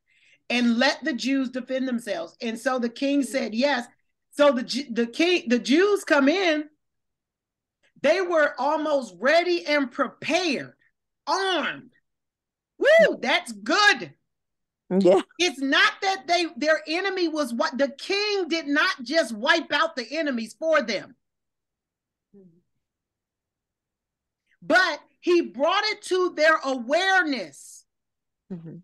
and let the Jews defend themselves. And so the king said yes. So the the king the Jews come in. They were almost ready and prepared, armed. Woo, that's good. Yeah. It's not that they their enemy was what the king did not just wipe out the enemies for them. But he brought it to their awareness. Mm-hmm.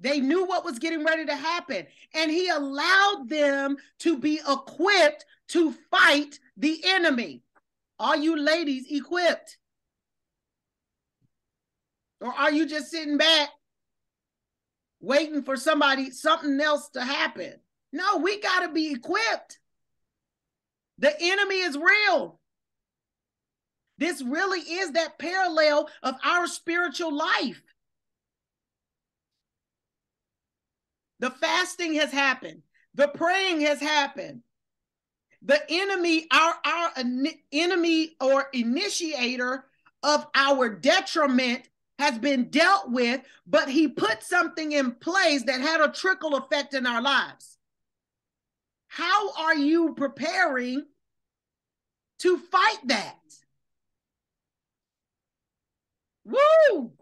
They knew what was getting ready to happen. And he allowed them to be equipped to fight the enemy. Are you ladies equipped? Or are you just sitting back waiting for somebody, something else to happen? No, we got to be equipped. The enemy is real. This really is that parallel of our spiritual life. The fasting has happened. The praying has happened. The enemy, our, our enemy or initiator of our detriment has been dealt with, but he put something in place that had a trickle effect in our lives. How are you preparing to fight that? Woo!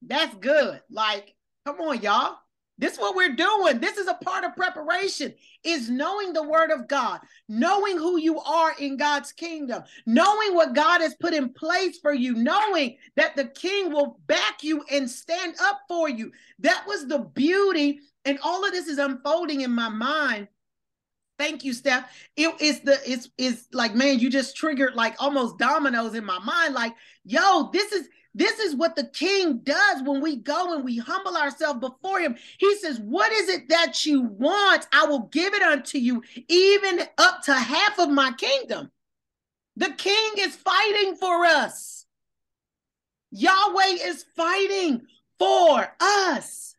That's good. Like, come on, y'all. This is what we're doing. This is a part of preparation is knowing the word of God, knowing who you are in God's kingdom, knowing what God has put in place for you, knowing that the king will back you and stand up for you. That was the beauty and all of this is unfolding in my mind. Thank you, Steph. It is the it's is like man, you just triggered like almost dominoes in my mind. Like, yo, this is this is what the king does when we go and we humble ourselves before him. He says, What is it that you want? I will give it unto you, even up to half of my kingdom. The king is fighting for us. Yahweh is fighting for us.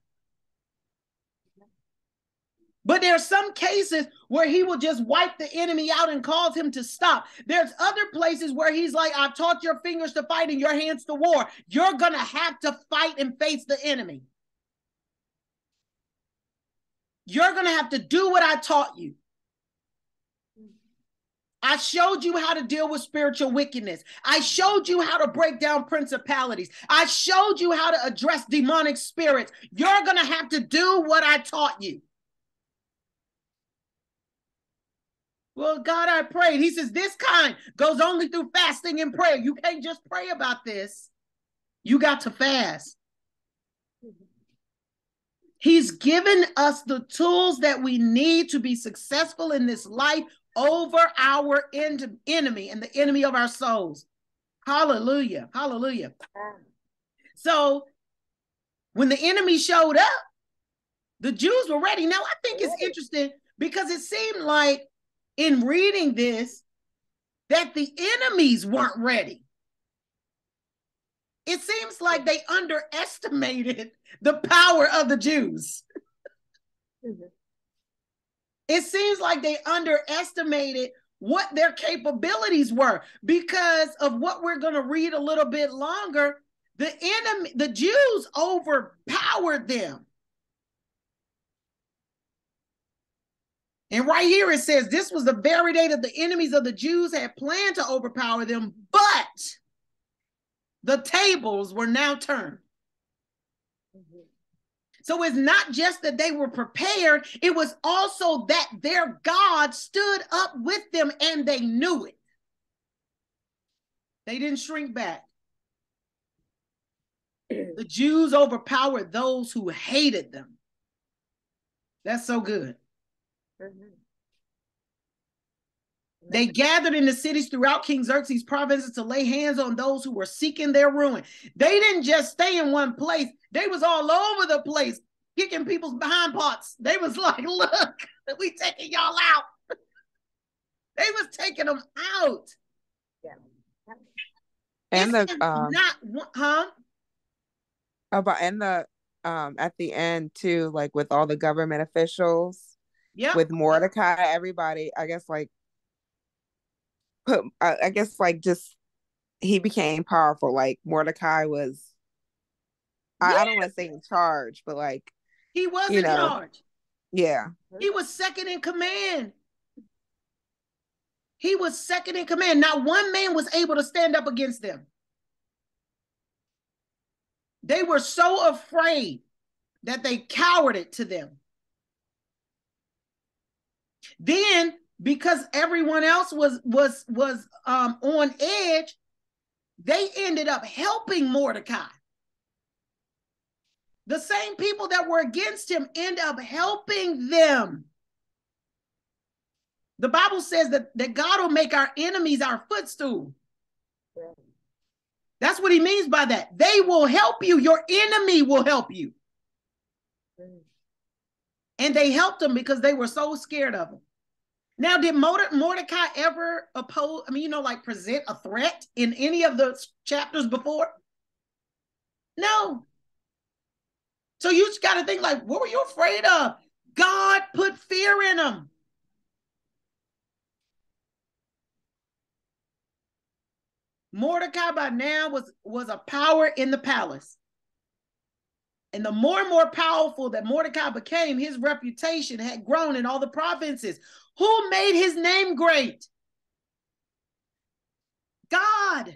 But there are some cases where he will just wipe the enemy out and cause him to stop. There's other places where he's like, I've taught your fingers to fight and your hands to war. You're going to have to fight and face the enemy. You're going to have to do what I taught you. I showed you how to deal with spiritual wickedness. I showed you how to break down principalities. I showed you how to address demonic spirits. You're going to have to do what I taught you. Well, God, I prayed. He says, This kind goes only through fasting and prayer. You can't just pray about this, you got to fast. He's given us the tools that we need to be successful in this life over our en- enemy and the enemy of our souls. Hallelujah. Hallelujah. So when the enemy showed up, the Jews were ready. Now, I think it's interesting because it seemed like in reading this that the enemies weren't ready. It seems like they underestimated the power of the Jews. Mm-hmm. It seems like they underestimated what their capabilities were because of what we're going to read a little bit longer. The enemy, the Jews overpowered them. And right here it says, This was the very day that the enemies of the Jews had planned to overpower them, but the tables were now turned. Mm-hmm. So it's not just that they were prepared, it was also that their God stood up with them and they knew it. They didn't shrink back. The Jews overpowered those who hated them. That's so good. Mm-hmm. They gathered in the cities throughout King Xerxes' provinces to lay hands on those who were seeking their ruin. They didn't just stay in one place, they was all over the place, kicking people's behind parts. They was like, look, we taking y'all out. they was taking them out. Yeah. And the um, not huh? About and the um at the end too, like with all the government officials yeah. with mordecai everybody i guess like put I, guess like just he became powerful like mordecai was I, I don't want to say in charge but like he was in know, charge. yeah. He was second in command. He was second in command. Not one man was able to stand up against them. They were so afraid that they cowered it to them then because everyone else was was was um, on edge, they ended up helping Mordecai. The same people that were against him end up helping them. The Bible says that, that God will make our enemies our footstool. That's what he means by that. They will help you. Your enemy will help you. And they helped him because they were so scared of him. Now, did Mordecai ever oppose, I mean, you know, like present a threat in any of the chapters before? No. So you just got to think like, what were you afraid of? God put fear in them. Mordecai by now was, was a power in the palace. And the more and more powerful that Mordecai became, his reputation had grown in all the provinces. Who made his name great? God.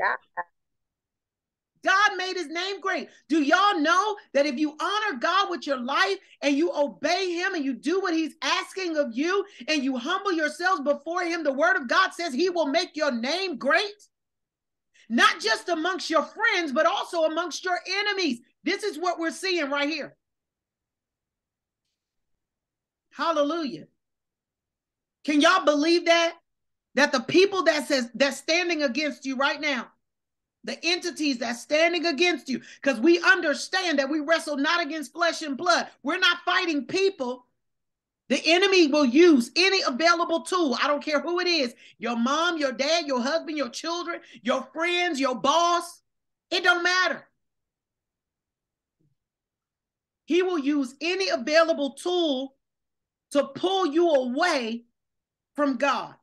God made his name great. Do y'all know that if you honor God with your life and you obey him and you do what he's asking of you and you humble yourselves before him, the word of God says he will make your name great? Not just amongst your friends, but also amongst your enemies. This is what we're seeing right here. Hallelujah. Can y'all believe that? That the people that says that's standing against you right now, the entities that's standing against you, because we understand that we wrestle not against flesh and blood. We're not fighting people. The enemy will use any available tool. I don't care who it is your mom, your dad, your husband, your children, your friends, your boss. It don't matter. He will use any available tool to pull you away from God.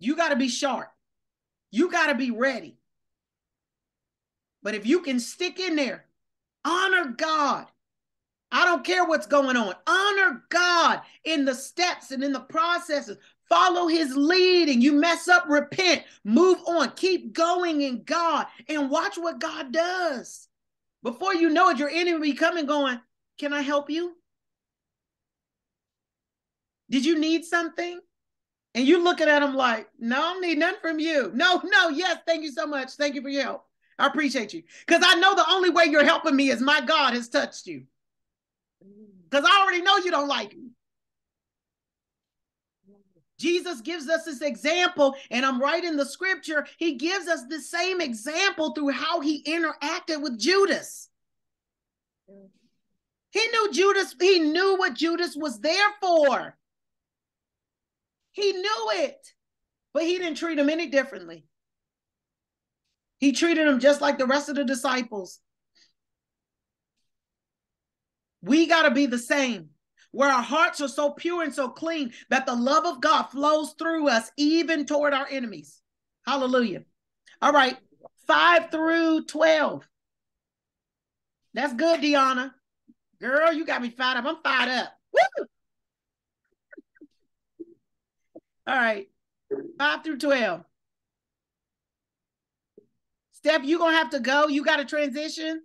You got to be sharp. You got to be ready. But if you can stick in there, honor God. I don't care what's going on. Honor God in the steps and in the processes. Follow his lead and you mess up, repent, move on, keep going in God and watch what God does. Before you know it, your enemy coming going, Can I help you? Did you need something? And you're looking at him like, No, I don't need nothing from you. No, no, yes, thank you so much. Thank you for your help. I appreciate you. Because I know the only way you're helping me is my God has touched you. Because I already know you don't like me. Jesus gives us this example, and I'm right in the scripture. He gives us the same example through how he interacted with Judas. He knew Judas, he knew what Judas was there for. He knew it, but he didn't treat him any differently. He treated him just like the rest of the disciples. We got to be the same, where our hearts are so pure and so clean that the love of God flows through us, even toward our enemies. Hallelujah. All right, five through 12. That's good, Deanna. Girl, you got me fired up. I'm fired up. Woo! All right, five through 12. Steph, you're gonna have to go. You got to transition.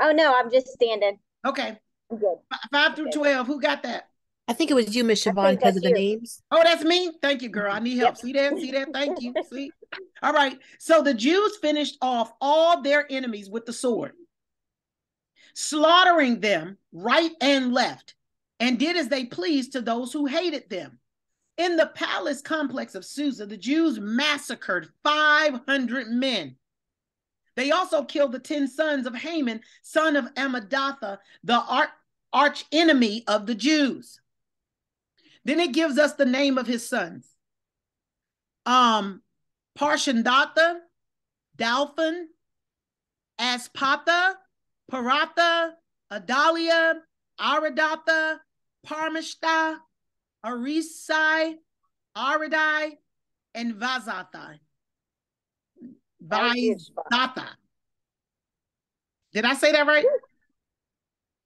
Oh no, I'm just standing. Okay. I'm good. Five through 12. Who got that? I think it was you, Miss Siobhan, because of the you. names. Oh, that's me. Thank you, girl. I need help. See that? See that? Thank you. See? All right. So the Jews finished off all their enemies with the sword, slaughtering them right and left, and did as they pleased to those who hated them. In the palace complex of Susa, the Jews massacred 500 men. They also killed the 10 sons of Haman, son of Amadatha, the ar- arch enemy of the Jews. Then it gives us the name of his sons. Um, Parshandatha, Dalphon, Aspatha, Paratha, Adalia, Aradatha, Parmashta, Arisai, Aridai, and Vazathai. Vizatha. Did I say that right?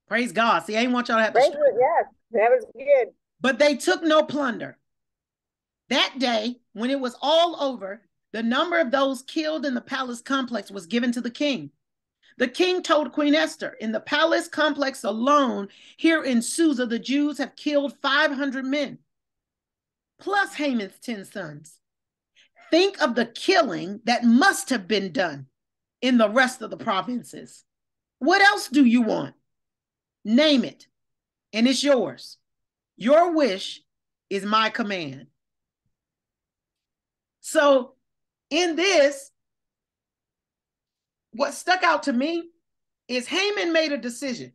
Praise God. See, I ain't want y'all to have to. Yes, that was good. But they took no plunder. That day, when it was all over, the number of those killed in the palace complex was given to the king. The king told Queen Esther, in the palace complex alone, here in Susa, the Jews have killed 500 men, plus Haman's 10 sons. Think of the killing that must have been done in the rest of the provinces. What else do you want? Name it, and it's yours. Your wish is my command. So, in this, what stuck out to me is Haman made a decision.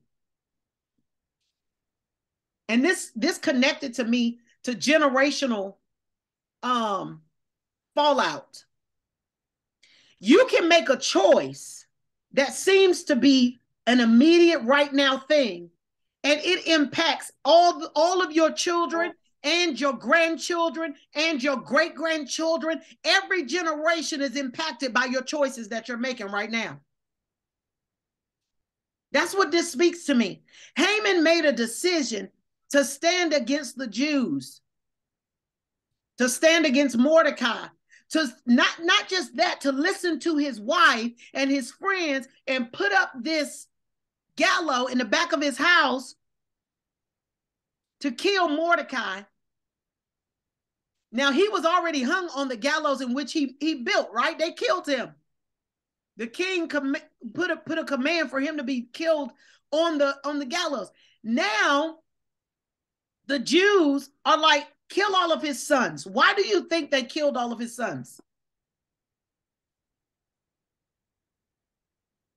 And this this connected to me to generational um fallout. You can make a choice that seems to be an immediate right now thing and it impacts all all of your children and your grandchildren and your great grandchildren every generation is impacted by your choices that you're making right now. That's what this speaks to me. Haman made a decision to stand against the jews to stand against mordecai to not not just that to listen to his wife and his friends and put up this gallows in the back of his house to kill Mordecai. Now he was already hung on the gallows in which he, he built, right? They killed him. The king com- put a put a command for him to be killed on the on the gallows. Now the Jews are like, kill all of his sons. Why do you think they killed all of his sons?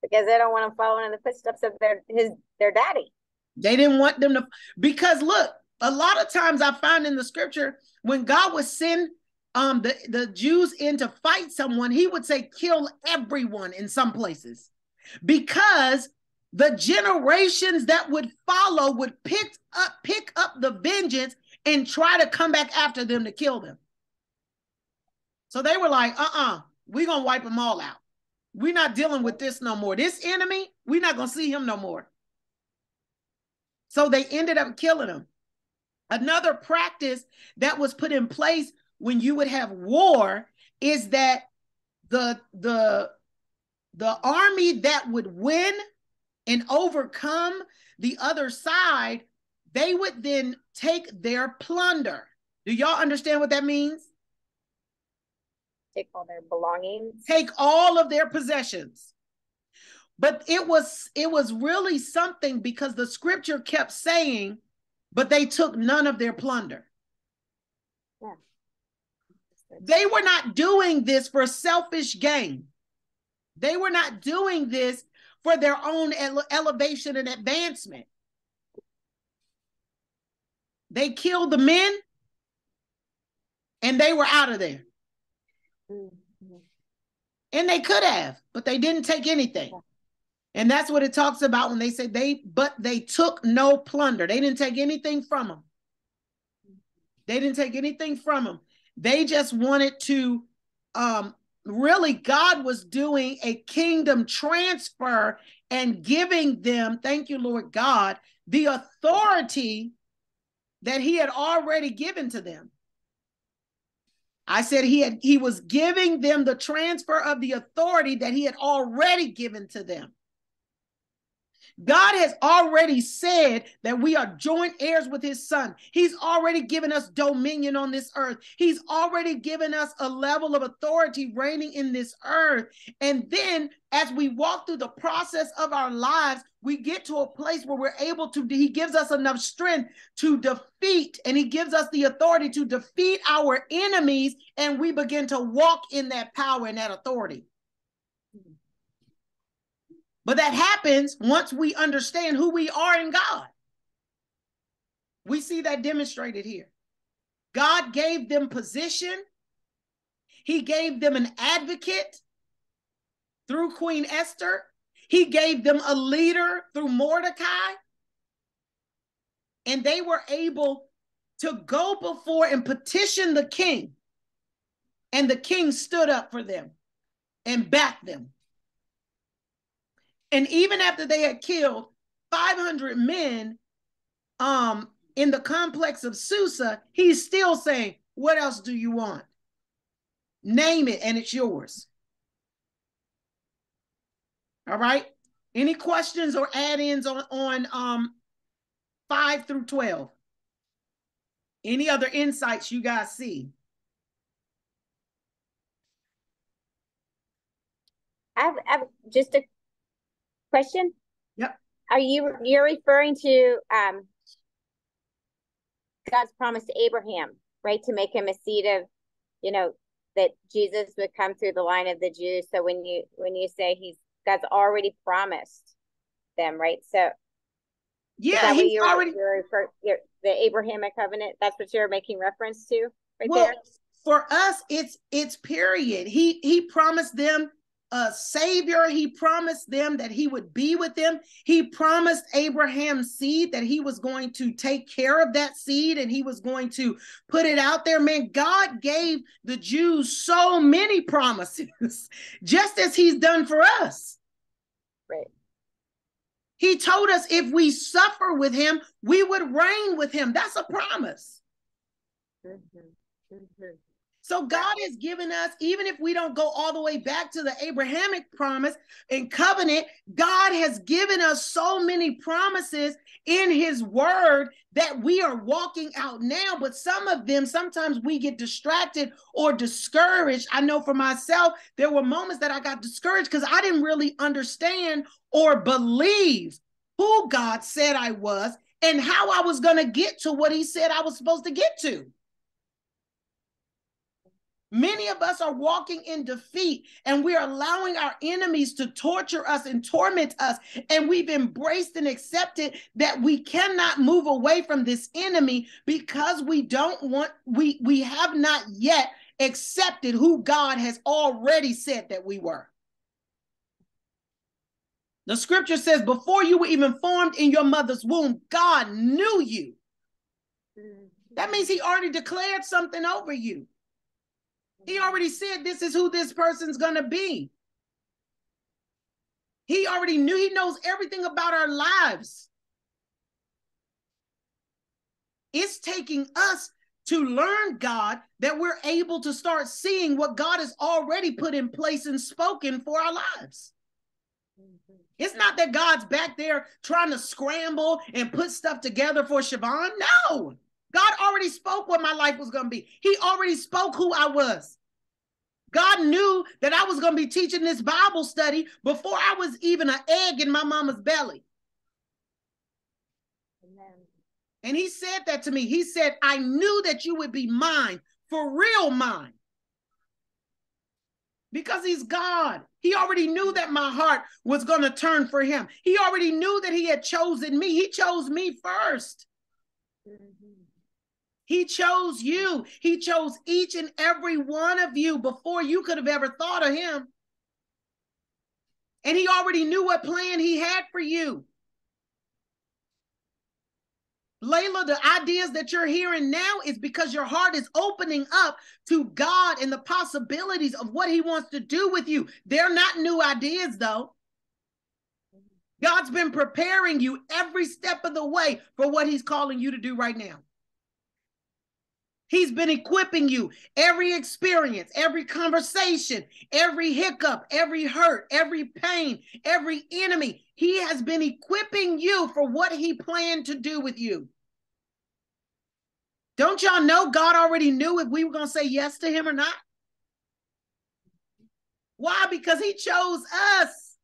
Because they don't want to follow in the footsteps of their his their daddy. They didn't want them to, because look, a lot of times I find in the scripture when God would send um the, the Jews in to fight someone, he would say, kill everyone in some places. Because the generations that would follow would pick up pick up the vengeance and try to come back after them to kill them. So they were like, uh-uh, we're gonna wipe them all out. We're not dealing with this no more. This enemy, we're not gonna see him no more. So they ended up killing him. Another practice that was put in place when you would have war is that the the the army that would win and overcome the other side, they would then take their plunder. Do y'all understand what that means? Take all their belongings. Take all of their possessions. But it was it was really something because the scripture kept saying, but they took none of their plunder. Yeah. They were not doing this for selfish gain. They were not doing this for their own ele- elevation and advancement. They killed the men and they were out of there. Mm-hmm. And they could have, but they didn't take anything. And that's what it talks about when they say they, but they took no plunder. They didn't take anything from them. They didn't take anything from them. They just wanted to um, really God was doing a kingdom transfer and giving them, thank you, Lord God, the authority that he had already given to them. I said he had he was giving them the transfer of the authority that he had already given to them. God has already said that we are joint heirs with his son. He's already given us dominion on this earth. He's already given us a level of authority reigning in this earth. And then as we walk through the process of our lives, we get to a place where we're able to, he gives us enough strength to defeat, and he gives us the authority to defeat our enemies, and we begin to walk in that power and that authority. But that happens once we understand who we are in God. We see that demonstrated here. God gave them position, He gave them an advocate through Queen Esther, He gave them a leader through Mordecai. And they were able to go before and petition the king. And the king stood up for them and backed them. And even after they had killed 500 men um, in the complex of Susa, he's still saying, What else do you want? Name it and it's yours. All right. Any questions or add-ins on, on um 5 through 12? Any other insights you guys see? I've, I've just a question? Yep. Are you you're referring to um God's promise to Abraham, right? To make him a seed of, you know, that Jesus would come through the line of the Jews. So when you when you say he's God's already promised them, right? So yeah, he's you're, already you're, you're, the Abrahamic covenant. That's what you're making reference to, right well, there. For us, it's it's period. He he promised them a savior. He promised them that he would be with them. He promised Abraham's seed that he was going to take care of that seed and he was going to put it out there. Man, God gave the Jews so many promises, just as he's done for us. Right. He told us if we suffer with him, we would reign with him. That's a promise. Mm-hmm. Mm-hmm. So God has given us, even if we don't go all the way back to the Abrahamic promise and covenant, God has given us so many promises in his word that we are walking out now. But some of them, sometimes we get distracted or discouraged. I know for myself, there were moments that I got discouraged because I didn't really understand or believe who God said I was and how I was going to get to what he said I was supposed to get to. Many of us are walking in defeat and we're allowing our enemies to torture us and torment us. And we've embraced and accepted that we cannot move away from this enemy because we don't want, we, we have not yet accepted who God has already said that we were. The scripture says, before you were even formed in your mother's womb, God knew you. Mm-hmm. That means he already declared something over you. He already said this is who this person's going to be. He already knew, he knows everything about our lives. It's taking us to learn God that we're able to start seeing what God has already put in place and spoken for our lives. It's not that God's back there trying to scramble and put stuff together for Siobhan. No, God already spoke what my life was going to be. He already spoke who I was. God knew that I was going to be teaching this Bible study before I was even an egg in my mama's belly. Amen. And he said that to me. He said, I knew that you would be mine, for real mine. Because he's God. He already knew that my heart was going to turn for him. He already knew that he had chosen me. He chose me 1st mm-hmm. He chose you. He chose each and every one of you before you could have ever thought of him. And he already knew what plan he had for you. Layla, the ideas that you're hearing now is because your heart is opening up to God and the possibilities of what He wants to do with you. They're not new ideas, though. God's been preparing you every step of the way for what He's calling you to do right now. He's been equipping you every experience, every conversation, every hiccup, every hurt, every pain, every enemy. He has been equipping you for what he planned to do with you. Don't y'all know God already knew if we were going to say yes to him or not? Why? Because he chose us.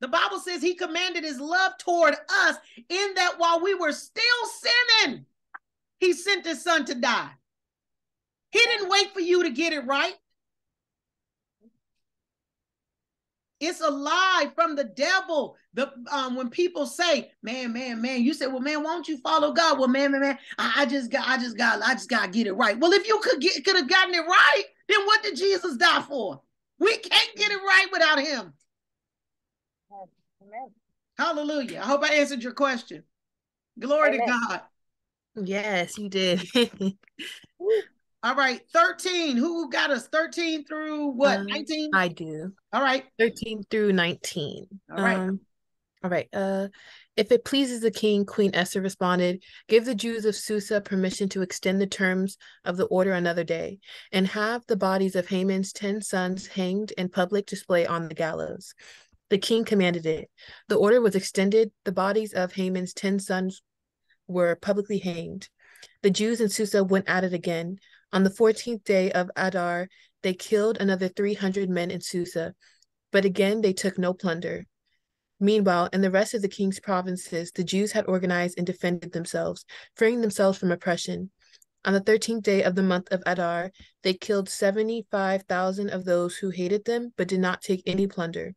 The Bible says he commanded his love toward us in that while we were still sinning, he sent his son to die. He didn't wait for you to get it right. It's a lie from the devil. The um when people say, "Man, man, man," you say, "Well, man, why don't you follow God?" Well, man, man, man, I, I just got, I just got, I just got to get it right. Well, if you could get, could have gotten it right, then what did Jesus die for? We can't get it right without Him. Amen. Hallelujah. I hope I answered your question. Glory Amen. to God. Yes, you did. All right, 13. Who got us 13 through what? 19? Um, I do. All right. 13 through 19. All right. Um, all right. Uh if it pleases the king, Queen Esther responded, give the Jews of Susa permission to extend the terms of the order another day, and have the bodies of Haman's ten sons hanged in public display on the gallows. The king commanded it. The order was extended. The bodies of Haman's ten sons were publicly hanged. The Jews in Susa went at it again. On the 14th day of Adar, they killed another 300 men in Susa, but again they took no plunder. Meanwhile, in the rest of the king's provinces, the Jews had organized and defended themselves, freeing themselves from oppression. On the 13th day of the month of Adar, they killed 75,000 of those who hated them, but did not take any plunder.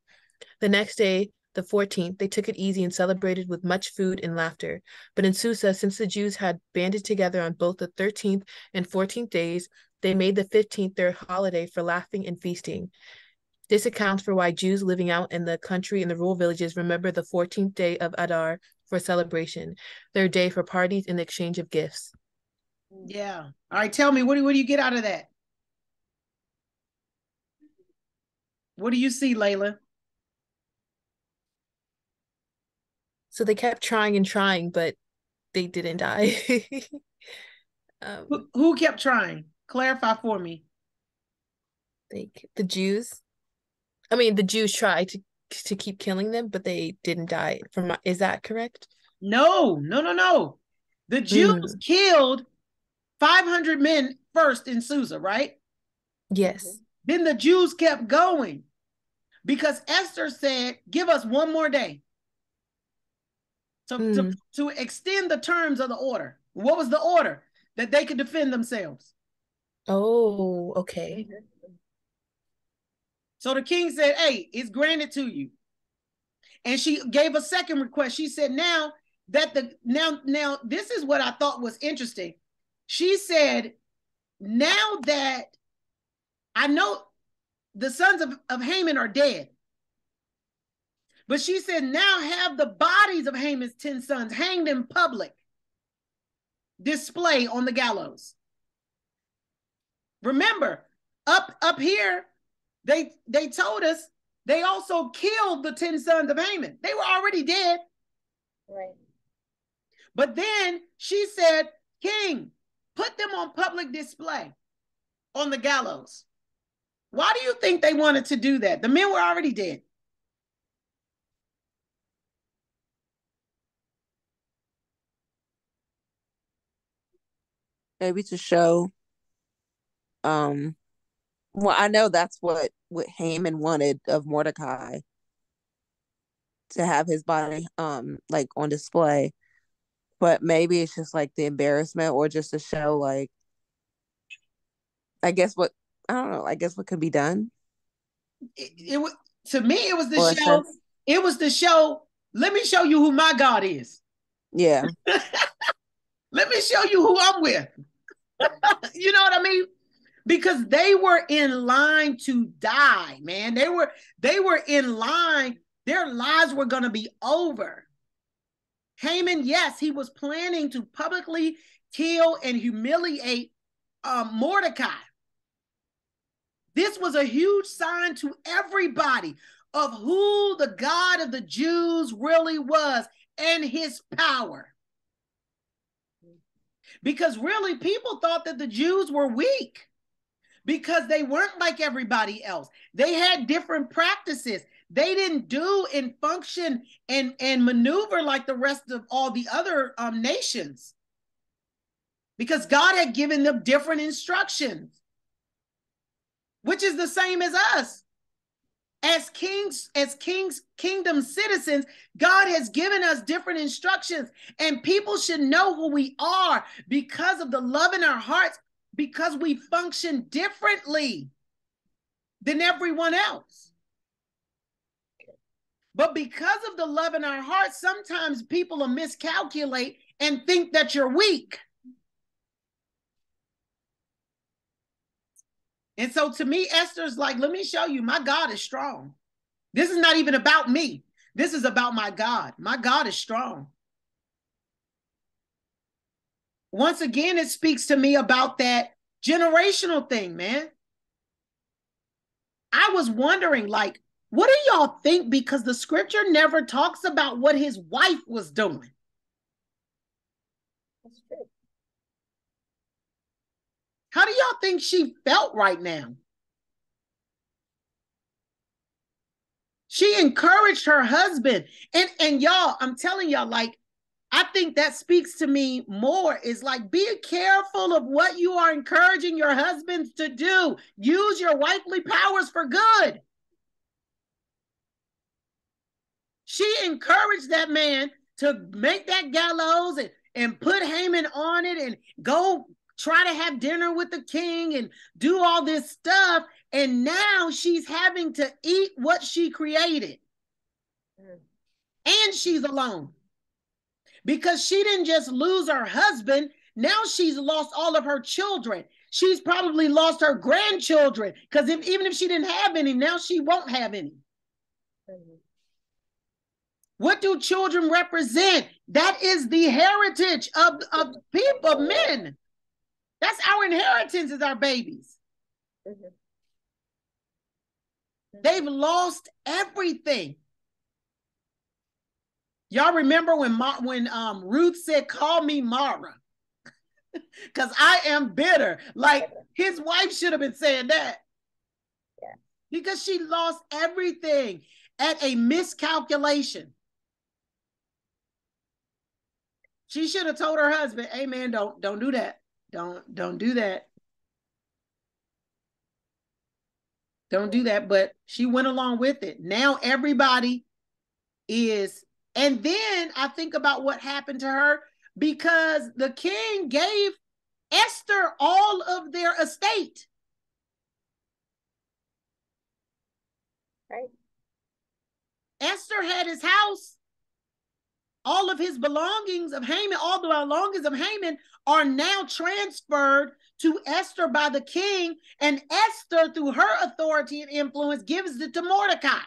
The next day, the 14th, they took it easy and celebrated with much food and laughter. But in Susa, since the Jews had banded together on both the 13th and 14th days, they made the 15th their holiday for laughing and feasting. This accounts for why Jews living out in the country and the rural villages remember the 14th day of Adar for celebration, their day for parties and the exchange of gifts. Yeah. All right. Tell me, what do, what do you get out of that? What do you see, Layla? So they kept trying and trying, but they didn't die. um, who, who kept trying? Clarify for me. Like the Jews. I mean, the Jews tried to to keep killing them, but they didn't die. From my, is that correct? No, no, no, no. The Jews mm. killed 500 men first in Susa, right? Yes. Then the Jews kept going because Esther said, Give us one more day to, mm. to, hmm. to extend the terms of the order. What was the order? That they could defend themselves. Oh, okay. So the king said, Hey, it's granted to you. And she gave a second request. She said, Now that the now, now this is what I thought was interesting. She said, Now that I know the sons of, of Haman are dead, But she said, now have the bodies of Haman's 10 sons hanged in public display on the gallows. Remember, up up here, they they told us they also killed the 10 sons of Haman. They were already dead. Right. But then she said, King, put them on public display on the gallows. Why do you think they wanted to do that? The men were already dead. Maybe to show um well, I know that's what what Haman wanted of Mordecai to have his body um like on display. But maybe it's just like the embarrassment or just to show like I guess what I don't know, I guess what could be done. It, was to me, it was the or show. It was the show. Let me show you who my God is. Yeah. Let me show you who I'm with. you know what I mean? because they were in line to die, man. They were they were in line. Their lives were going to be over. Haman, yes, he was planning to publicly kill and humiliate um, Mordecai. This was a huge sign to everybody of who the God of the Jews really was and his power. Because really, people thought that the Jews were weak because they weren't like everybody else. They had different practices. They didn't do and function and, and maneuver like the rest of all the other um, nations because God had given them different instructions, which is the same as us. As kings, as kings, kingdom citizens, God has given us different instructions, and people should know who we are because of the love in our hearts because we function differently than everyone else. But because of the love in our hearts, sometimes people will miscalculate and think that you're weak. And so to me, Esther's like, let me show you, my God is strong. This is not even about me. This is about my God. My God is strong once again, it speaks to me about that generational thing, man. I was wondering, like, what do y'all think? Because the scripture never talks about what his wife was doing. That's true. How do y'all think she felt right now? She encouraged her husband. And and y'all, I'm telling y'all, like I think that speaks to me more is like be careful of what you are encouraging your husbands to do. Use your wifely powers for good. She encouraged that man to make that gallows and, and put Haman on it and go try to have dinner with the king and do all this stuff. And now she's having to eat what she created. Mm. And she's alone because she didn't just lose her husband, now she's lost all of her children. She's probably lost her grandchildren because if, even if she didn't have any, now she won't have any. Mm-hmm. What do children represent? That is the heritage of, of people, of men. That's our inheritance is our babies. Mm-hmm. They've lost everything. Y'all remember when Ma- when um, Ruth said, "Call me Mara," because I am bitter. Like his wife should have been saying that. Yeah. Because she lost everything at a miscalculation. She should have told her husband, "Hey man, don't don't do that. Don't don't do that. Don't do that." But she went along with it. Now everybody is and then I think about what happened to her because the king gave Esther all of their estate. Right. Esther had his house. All of his belongings of Haman, all the belongings of Haman are now transferred to Esther by the king, and Esther, through her authority and influence, gives it to Mordecai.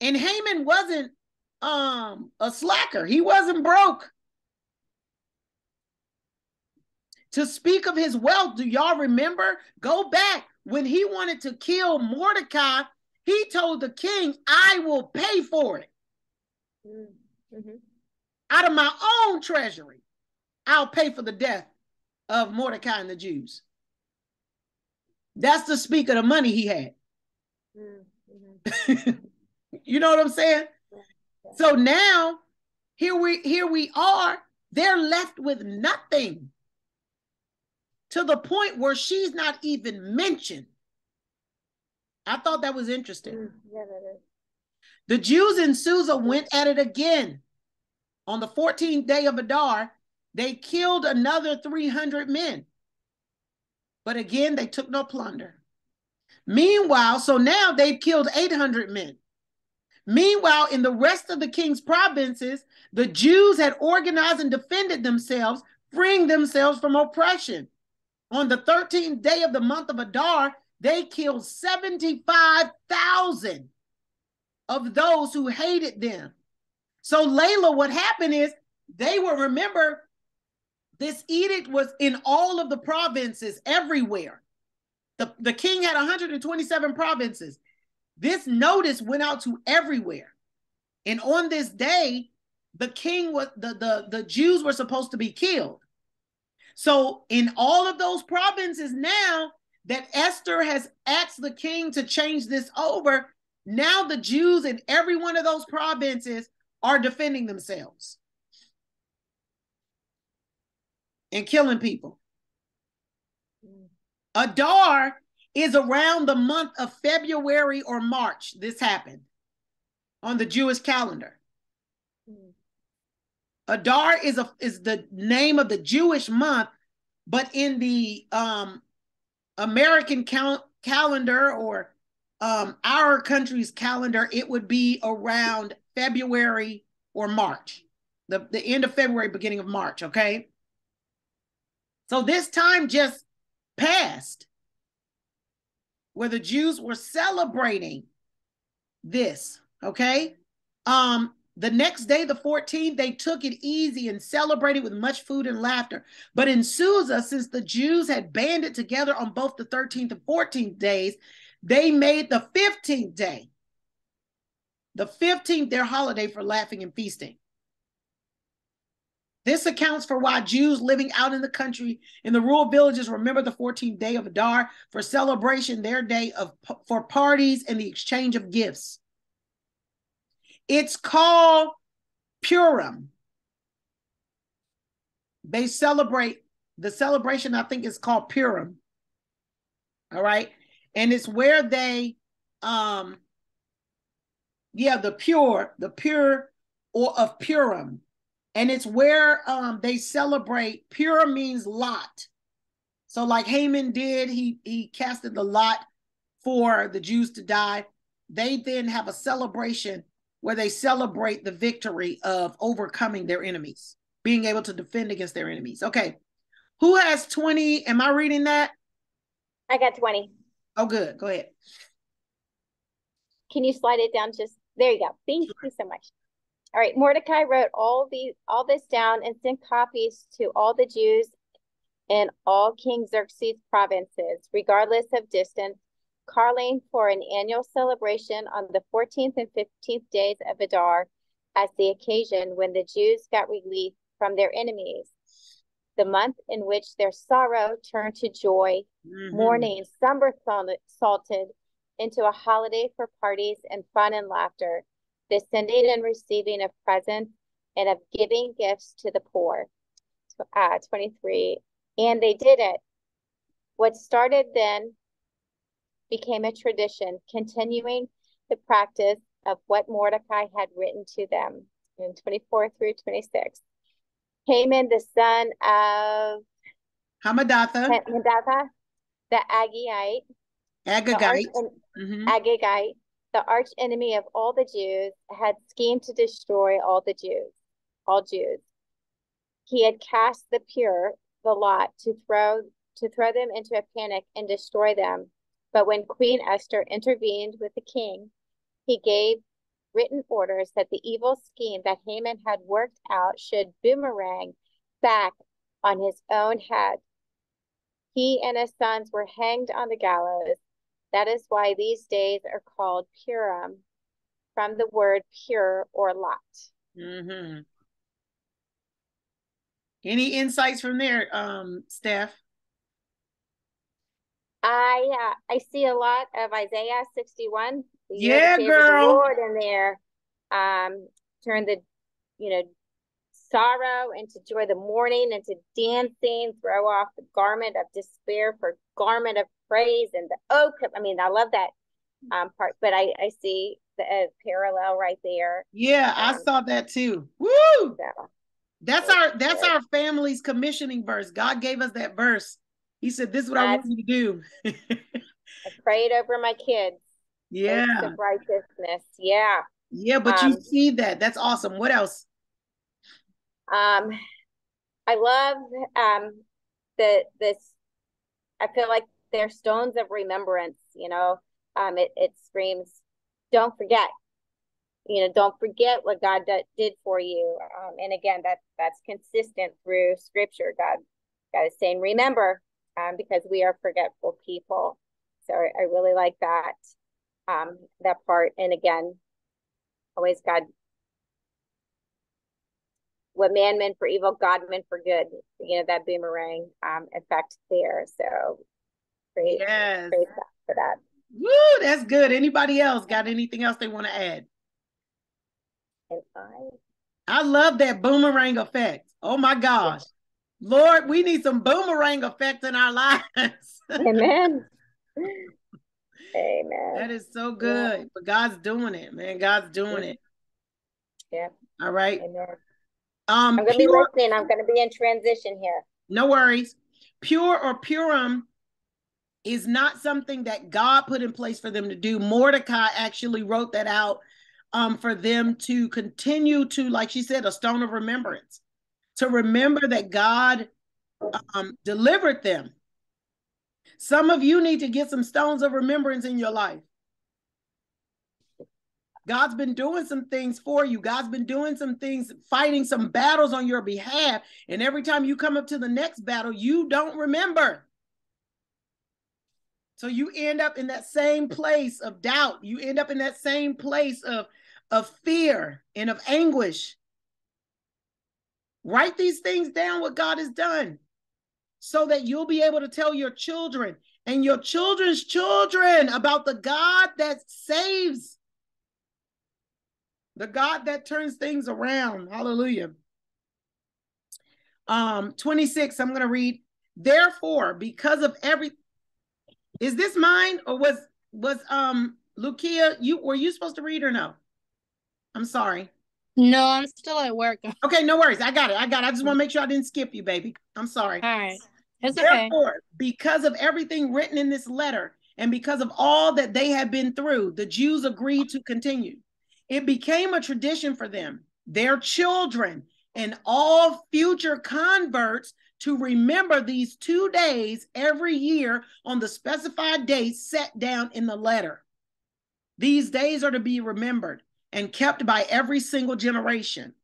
And Haman wasn't um a slacker. He wasn't broke. To speak of his wealth, do y'all remember? Go back when he wanted to kill Mordecai, he told the king, I will pay for it. Mm-hmm. Out of my own treasury, I'll pay for the death of Mordecai and the Jews. That's the speak of the money he had. Mm-hmm. you know what I'm saying? So now here we here we are. They're left with nothing to the point where she's not even mentioned. I thought that was interesting. Mm, yeah, that is. The Jews in Susa went at it again. On the 14th day of Adar, they killed another 300 men. But again, they took no plunder. Meanwhile, so now they've killed 800 men. Meanwhile, in the rest of the king's provinces, the Jews had organized and defended themselves, freeing themselves from oppression. On the 13th day of the month of Adar, they killed 75,000 of those who hated them. So, Layla, what happened is they were, remember, this edict was in all of the provinces everywhere. The, the king had 127 provinces. This notice went out to everywhere. And on this day, the king was the, the, the Jews were supposed to be killed. So, in all of those provinces now that Esther has asked the king to change this over, now the Jews in every one of those provinces are defending themselves and killing people. Adar is around the month of February or March. This happened on the Jewish calendar. Adar is a is the name of the Jewish month, but in the um, American count calendar or um, our country's calendar, it would be around February or March, the, the end of February, beginning of March. Okay. So this time just passed where the Jews were celebrating this. Okay. Um, the next day, the 14th, they took it easy and celebrated with much food and laughter. But in Susa, since the Jews had banded together on both the 13th and 14th days, they made the 15th day, the 15th, their holiday for laughing and feasting. This accounts for why Jews living out in the country in the rural villages remember the 14th day of Adar for celebration, their day of for parties and the exchange of gifts. It's called Purim. They celebrate the celebration, I think is called Purim. All right. And it's where they um yeah, the pur, the pur or of Purim. And it's where um they celebrate pur means lot. So like Haman did, he he casted the lot for the Jews to die. They then have a celebration where they celebrate the victory of overcoming their enemies, being able to defend against their enemies. Okay. Who has 20? Am I reading that? I got 20. Oh, good. Go ahead. Can you slide it down just there you go. Thank you so much. All right, Mordecai wrote all these all this down and sent copies to all the Jews in all King Xerxes provinces, regardless of distance, calling for an annual celebration on the 14th and 15th days of Adar as the occasion when the Jews got relief from their enemies, the month in which their sorrow turned to joy, mm-hmm. mourning somersaulted into a holiday for parties and fun and laughter, the sending and receiving of presents and of giving gifts to the poor. Uh, 23. And they did it. What started then became a tradition, continuing the practice of what Mordecai had written to them in 24 through 26. Haman, the son of Hamadatha, Hamadatha the Agagite, Agagite, the mm-hmm. Agagite, the arch enemy of all the Jews, had schemed to destroy all the Jews, all Jews. He had cast the pur, the lot, to throw to throw them into a panic and destroy them. But when Queen Esther intervened with the king, he gave written orders that the evil scheme that Haman had worked out should boomerang back on his own head. He and his sons were hanged on the gallows. That is why these days are called Purim, from the word pur or lot. Mm-hmm. Any insights from there, um, Steph? I uh, I see a lot of Isaiah 61. Yeah, girl. Lord in there. Um, turn the, you know, sorrow into joy, the mourning into dancing, throw off the garment of despair for garment of praise and the oak. I mean, I love that um part, but I I see the uh, parallel right there. Yeah, um, I saw that too. Woo! So, that's our that's our family's commissioning verse. God gave us that verse. He said, "This is what that's, I want you to do." I prayed over my kids. Yeah, righteousness. Yeah. Yeah, but um, you see that. That's awesome. What else? Um, I love um the this. I feel like they're stones of remembrance. You know, um, it it screams, "Don't forget." You know, don't forget what God did for you. Um, and again, that that's consistent through Scripture. God, God is saying, "Remember," um, because we are forgetful people. So I, I really like that um that part. And again, always God what man meant for evil, God meant for good. You know, that boomerang um, effect there. So great, yes. great for that. Woo, that's good. Anybody else got anything else they want to add? And I I love that boomerang effect. Oh my gosh. Lord, we need some boomerang effect in our lives. Amen. Amen. That is so good. Yeah. But God's doing it, man. God's doing yeah. it. Yeah. All right. Amen. Um, I'm going to be listening. I'm to be in transition here. No worries. Pur or Purim is not something that God put in place for them to do. Mordecai actually wrote that out um, for them to continue to, like she said, a stone of remembrance, to remember that God um, delivered them. Some of you need to get some stones of remembrance in your life. God's been doing some things for you. God's been doing some things, fighting some battles on your behalf. And every time you come up to the next battle, you don't remember. So you end up in that same place of doubt. You end up in that same place of, of fear and of anguish. Write these things down, what God has done, so that you'll be able to tell your children and your children's children about the God that saves the God that turns things around. Hallelujah. Um, 26, I'm going to read. Therefore, because of every is this mine or was was um Lucia? you were you supposed to read or no? I'm sorry. No, I'm still at work. Okay, no worries. I got it. I got it. I just want to make sure I didn't skip you, baby. I'm sorry. All right. It's Therefore, okay. because of everything written in this letter and because of all that they had been through, the Jews agreed to continue. It became a tradition for them, their children, and all future converts to remember these two days every year on the specified dates set down in the letter. These days are to be remembered and kept by every single generation,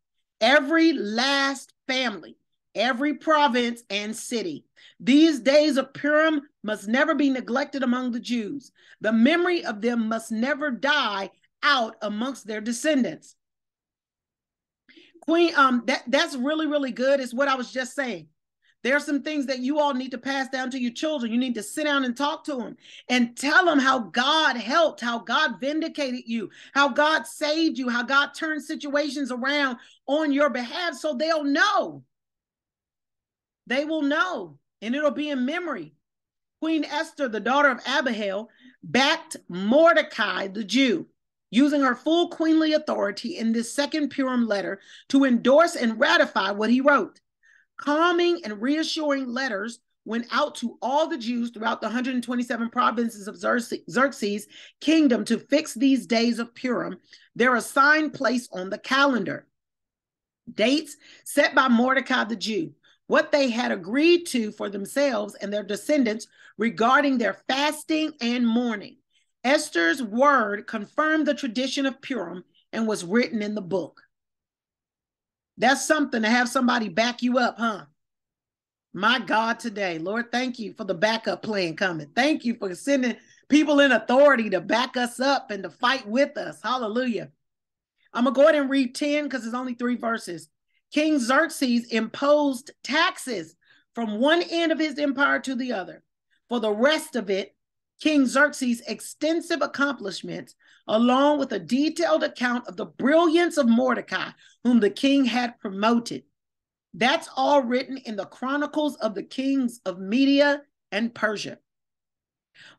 every last family, every province and city. These days of Purim must never be neglected among the Jews. The memory of them must never die out amongst their descendants. Queen, um, that, that's really, really good, is what I was just saying. There are some things that you all need to pass down to your children. You need to sit down and talk to them and tell them how God helped, how God vindicated you, how God saved you, how God turned situations around on your behalf so they'll know. They will know, and it'll be in memory. Queen Esther, the daughter of Abihail, backed Mordecai, the Jew using her full queenly authority in this second Purim letter to endorse and ratify what he wrote. Calming and reassuring letters went out to all the Jews throughout the 127 provinces of Xerxes' kingdom to fix these days of Purim, their assigned place on the calendar. Dates set by Mordecai the Jew, what they had agreed to for themselves and their descendants regarding their fasting and mourning. Esther's word confirmed the tradition of Purim and was written in the book. That's something to have somebody back you up, huh? My God, today, Lord, thank you for the backup plan coming. Thank you for sending people in authority to back us up and to fight with us. Hallelujah. I'm going to go ahead and read 10 because it's only three verses. King Xerxes imposed taxes from one end of his empire to the other. For the rest of it, King Xerxes' extensive accomplishments, along with a detailed account of the brilliance of Mordecai, whom the king had promoted. That's all written in the Chronicles of the Kings of Media and Persia.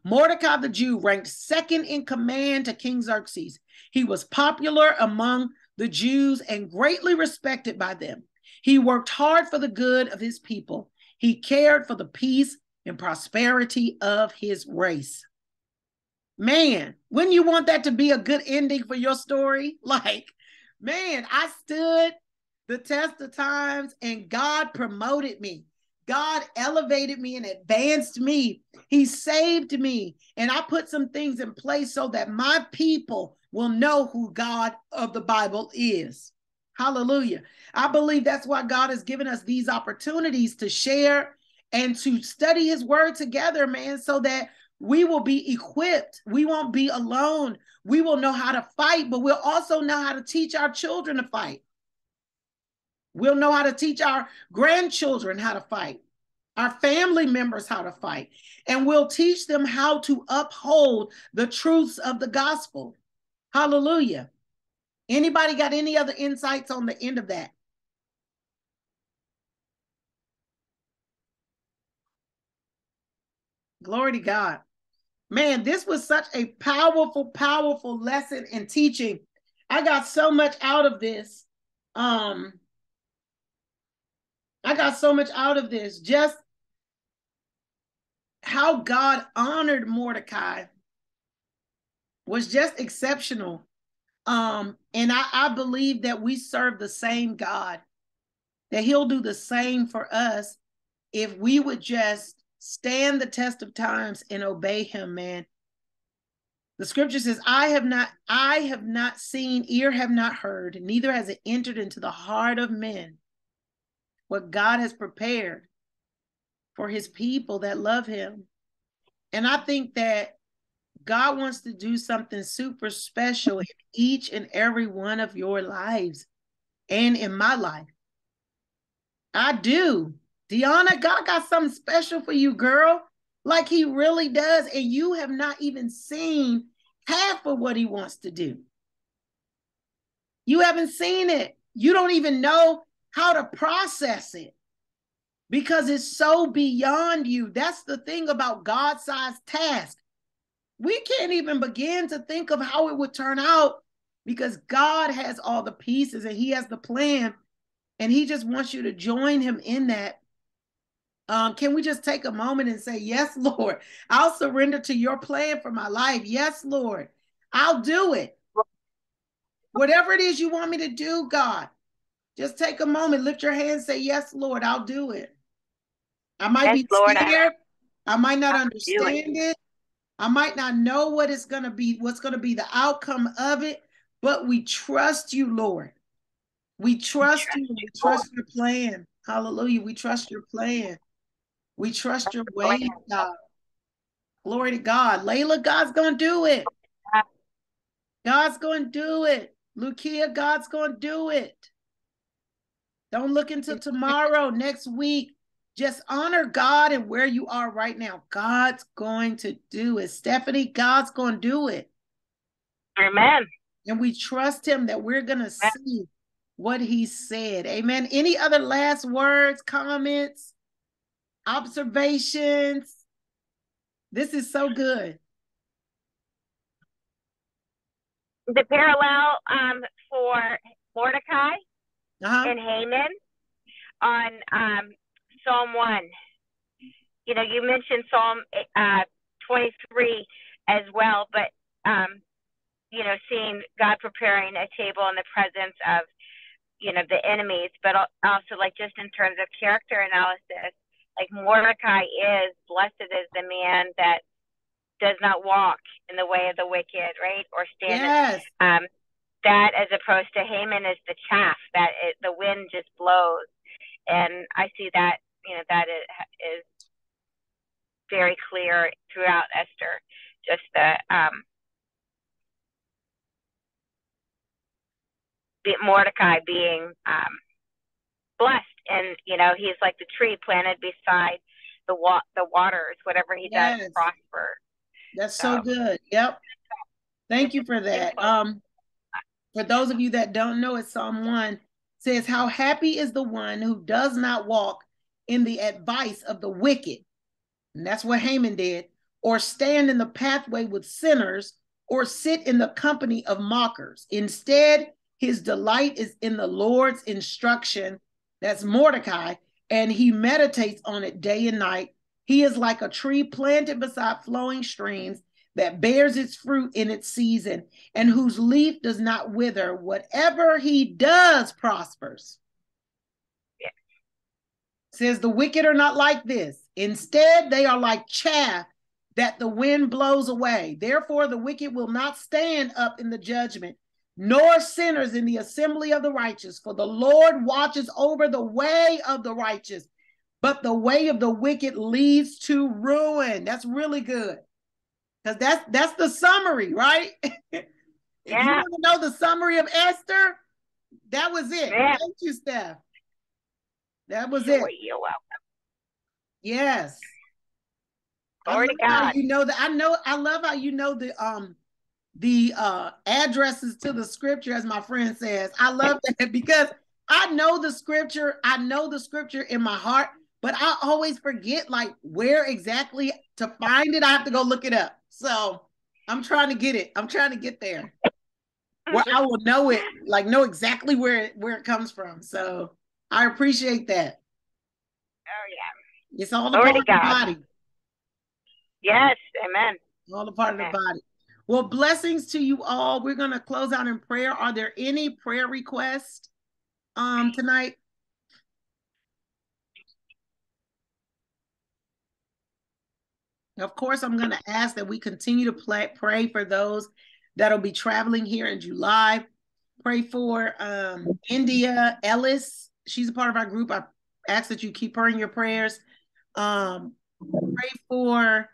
Mordecai the Jew ranked second in command to King Xerxes. He was popular among the Jews and greatly respected by them. He worked hard for the good of his people. He cared for the peace and prosperity of his race. Man, wouldn't you want that to be a good ending for your story? Like, man, I stood the test of times and God promoted me. God elevated me and advanced me. He saved me. And I put some things in place so that my people will know who God of the Bible is. Hallelujah. I believe that's why God has given us these opportunities to share and to study his word together, man, so that we will be equipped. We won't be alone. We will know how to fight, but we'll also know how to teach our children to fight. We'll know how to teach our grandchildren how to fight, our family members how to fight, and we'll teach them how to uphold the truths of the gospel. Hallelujah. Anybody got any other insights on the end of that? Glory to God. Man, this was such a powerful, powerful lesson in teaching. I got so much out of this. Um, I got so much out of this. Just how God honored Mordecai was just exceptional. Um, and I, I believe that we serve the same God, that He'll do the same for us if we would just stand the test of times and obey Him, man. The scripture says, I have not, I have not seen, ear have not heard, neither has it entered into the heart of men what God has prepared for his people that love him. And I think that God wants to do something super special in each and every one of your lives and in my life. I do. Deanna, God got something special for you, girl. Like he really does. And you have not even seen half of what he wants to do. You haven't seen it. You don't even know how to process it because it's so beyond you. That's the thing about God sized task. We can't even begin to think of how it would turn out because God has all the pieces and He has the plan, and He just wants you to join Him in that. Um, can we just take a moment and say, Yes, Lord, I'll surrender to your plan for my life. Yes, Lord, I'll do it. Whatever it is you want me to do, God, just take a moment, lift your hand, say, Yes, Lord, I'll do it. I might yes, be Lord, scared. I, I might not I'll understand it. it. I might not know what it's going to be, what's going to be the outcome of it, but we trust you, Lord. We trust you. We trust your plan. Hallelujah. We trust your plan. We trust your way, God. Glory to God. Layla, God's going to do it. God's going to do it. Lukia, God's going to do it. Don't look into tomorrow, next week. Just honor God and where you are right now. God's going to do it. Stephanie, God's going to do it. Amen. And we trust him that we're going to see what he said. Amen. Any other last words, comments, observations? This is so good. The parallel um, for Mordecai uh-huh. and Haman on um, Psalm 1. You know, you mentioned Psalm uh, 23 as well, but, um, you know, seeing God preparing a table in the presence of, you know, the enemies, but also like just in terms of character analysis, like Mordecai is, blessed is the man that does not walk in the way of the wicked, right? Or stand, yes. um, that as opposed to Haman is the chaff that it, the wind just blows, and I see that you know that is, is very clear throughout Esther. Just the um, Mordecai being um, blessed, and you know he's like the tree planted beside the wa- the waters. Whatever he yes. does, prosper. That's so, so good. Yep. Thank you for that. Um, for those of you that don't know it, Psalm 1 says, How happy is the one who does not walk in the advice of the wicked. And that's what Haman did, or stand in the pathway with sinners, or sit in the company of mockers. Instead, his delight is in the Lord's instruction. That's Mordecai, and he meditates on it day and night. He is like a tree planted beside flowing streams that bears its fruit in its season and whose leaf does not wither. Whatever he does prospers. Says the wicked are not like this. Instead, they are like chaff that the wind blows away. Therefore, the wicked will not stand up in the judgment, nor sinners in the assembly of the righteous. For the Lord watches over the way of the righteous, but the way of the wicked leads to ruin. That's really good. Because that's that's the summary, right? if yeah. you want to know the summary of Esther, that was it. Yeah. Thank you, Steph. That was sure, it. You're welcome. Yes. Glory to God. You know that I know I love how you know the um the uh addresses to the scripture, as my friend says. I love that because I know the scripture, I know the scripture in my heart, but I always forget like where exactly to find it. I have to go look it up. So I'm trying to get it. I'm trying to get there where I will know it, like know exactly where it, where it comes from. So I appreciate that. Oh yeah. It's all the part of the body. Yes, amen. All the part amen. of the body. Well, blessings to you all. We're gonna close out in prayer. Are there any prayer requests um tonight? Of course, I'm going to ask that we continue to play, pray for those that'll be traveling here in July. Pray for um, India Ellis. She's a part of our group. I ask that you keep her in your prayers. Um, pray for,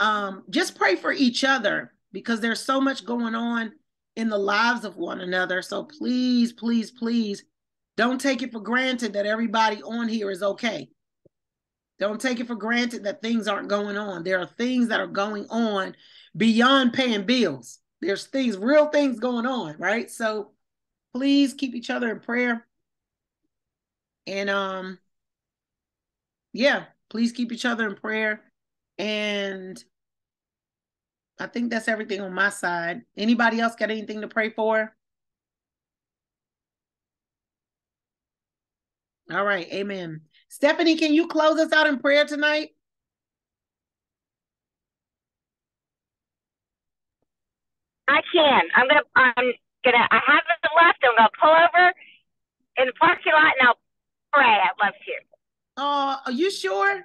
um, just pray for each other because there's so much going on in the lives of one another. So please, please, please don't take it for granted that everybody on here is okay. Don't take it for granted that things aren't going on. There are things that are going on beyond paying bills. There's things, real things going on, right? So please keep each other in prayer. And um yeah, please keep each other in prayer. And I think that's everything on my side. Anybody else got anything to pray for? All right, amen. Stephanie, can you close us out in prayer tonight? I can. I'm gonna. I'm gonna. I have it left. I'm gonna pull over in the parking lot and I'll pray. I'd love to. Uh, are you sure?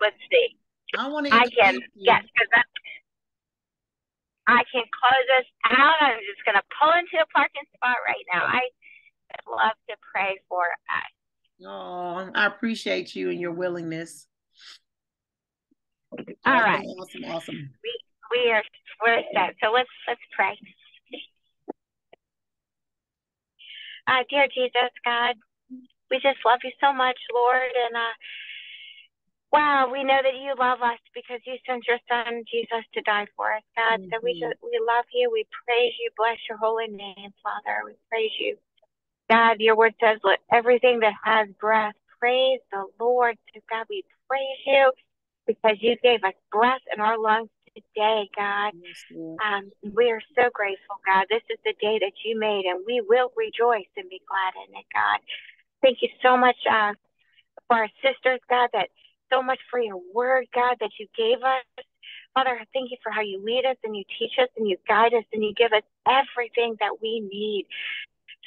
Let's see. I want to. I can. Yes, because I can close us out. I'm just gonna pull into a parking spot right now. I would love to pray for us. Oh, I appreciate you and your willingness. All awesome, right, awesome, awesome. We we are we're set. So let's let's pray. Uh, dear Jesus, God, we just love you so much, Lord, and uh, wow, we know that you love us because you sent your Son Jesus to die for us, God. Mm-hmm. So we just we love you, we praise you, bless your holy name, Father. We praise you. God, your word says, let everything that has breath praise the Lord. So, God, we praise you because you gave us breath in our lungs today, God. Um, we are so grateful, God. This is the day that you made, and we will rejoice and be glad in it, God. Thank you so much uh, for our sisters, God, that so much for your word, God, that you gave us. Father, thank you for how you lead us and you teach us and you guide us and you give us everything that we need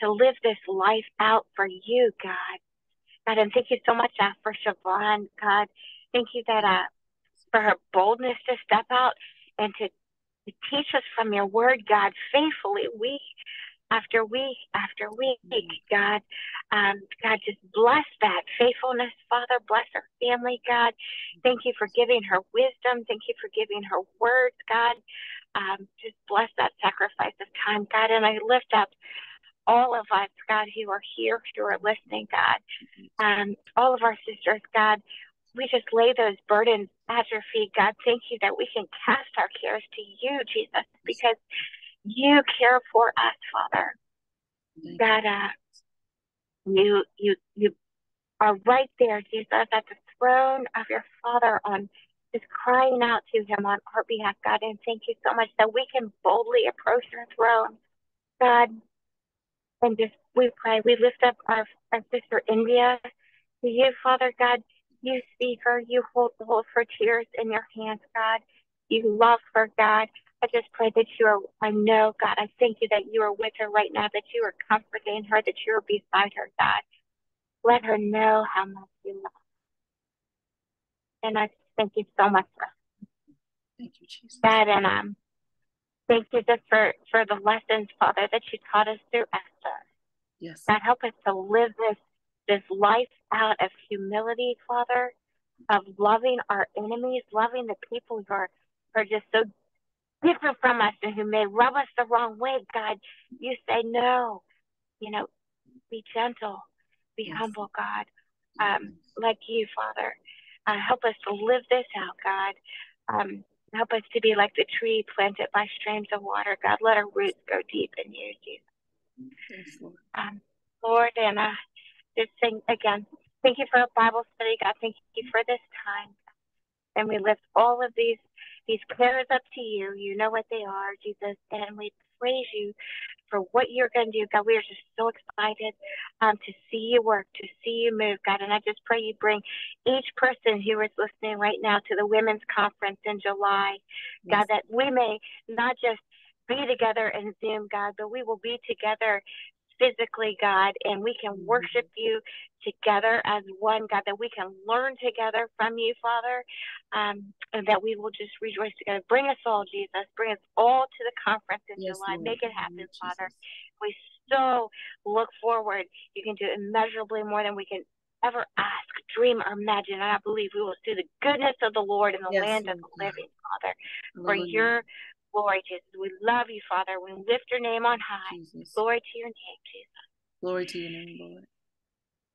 to live this life out for you, God. God, and thank you so much uh, for Siobhan, God. Thank you that uh, for her boldness to step out and to to teach us from your word, God, faithfully, week after week after week, God. Um, God, just bless that faithfulness, Father. Bless her family, God. Thank you for giving her wisdom. Thank you for giving her words, God. Um, just bless that sacrifice of time, God. And I lift up all of us, God, who are here, who are listening, God. Um, all of our sisters, God. We just lay those burdens at your feet, God. Thank you that we can cast our cares to you, Jesus, because you care for us, Father. God, uh, you you you are right there, Jesus, at the throne of your Father on just crying out to him on our behalf, God, and thank you so much that we can boldly approach your throne, God. And just we pray, we lift up our, our sister India to you, Father God. You see her, you hold hold her tears in your hands, God. You love her, God. I just pray that you are, I know, God, I thank you that you are with her right now, that you are comforting her, that you are beside her, God. Let her know how much you love her. And I thank you so much for Thank you, Jesus. that. And um, thank you just for, for the lessons, Father, that you taught us through Esther. Yes. God, help us to live this, this life out of humility, Father, of loving our enemies, loving the people who are, are just so different from us and who may rub us the wrong way, God, you say no. You know, be gentle, be Yes. humble, God, um, like you, Father. Uh, help us to live this out, God. Um, help us to be like the tree planted by streams of water, God. Let our roots go deep in you, Jesus. Lord. Um, Lord, and uh, just sing again. Thank you for a Bible study, God. Thank you for this time. And we lift all of these these cares up to you. You know what they are, Jesus, and we praise you for what you're going to do, God. We are just so excited um, to see you work, to see you move, God. And I just pray you bring each person who is listening right now to the women's conference in July, God, that we may not just be together in Zoom, God, but we will be together physically, God, and we can worship you together as one, God, that we can learn together from you, Father, um, and that we will just rejoice together. Bring us all, Jesus. Bring us all to the conference in Yes, July. Lord. Make it happen, of Father. Jesus. We so look forward. You can do immeasurably more than we can ever ask, dream, or imagine. And I believe we will see the goodness of the Lord in the Yes, land of the living, Father. For your glory, Jesus. We love you, Father. We lift your name on high. Jesus. Glory to your name, Jesus. Glory to your name, Lord.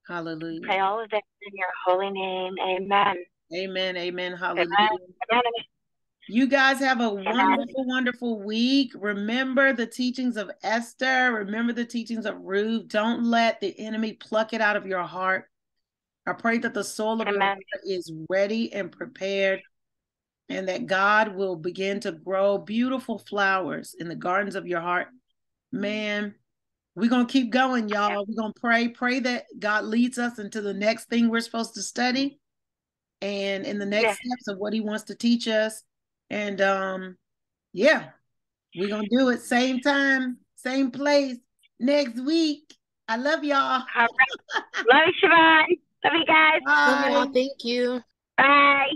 Hallelujah. Pray all of this in your holy name. Amen. Amen. Amen. Hallelujah. Amen. Amen. You guys have a wonderful, wonderful week. Remember the teachings of Esther. Remember the teachings of Ruth. Don't let the enemy pluck it out of your heart. I pray that the soul of your Amen. heart is ready and prepared, and that God will begin to grow beautiful flowers in the gardens of your heart. Man, we're going to keep going, y'all. We're going to pray. Pray that God leads us into the next thing we're supposed to study and in the next Yes. steps of what he wants to teach us. And um, yeah, we're gonna do it same time, same place next week. I love y'all. All right. Love you, Siobhan. Love you guys. Love y'all. Bye. Thank you. Bye.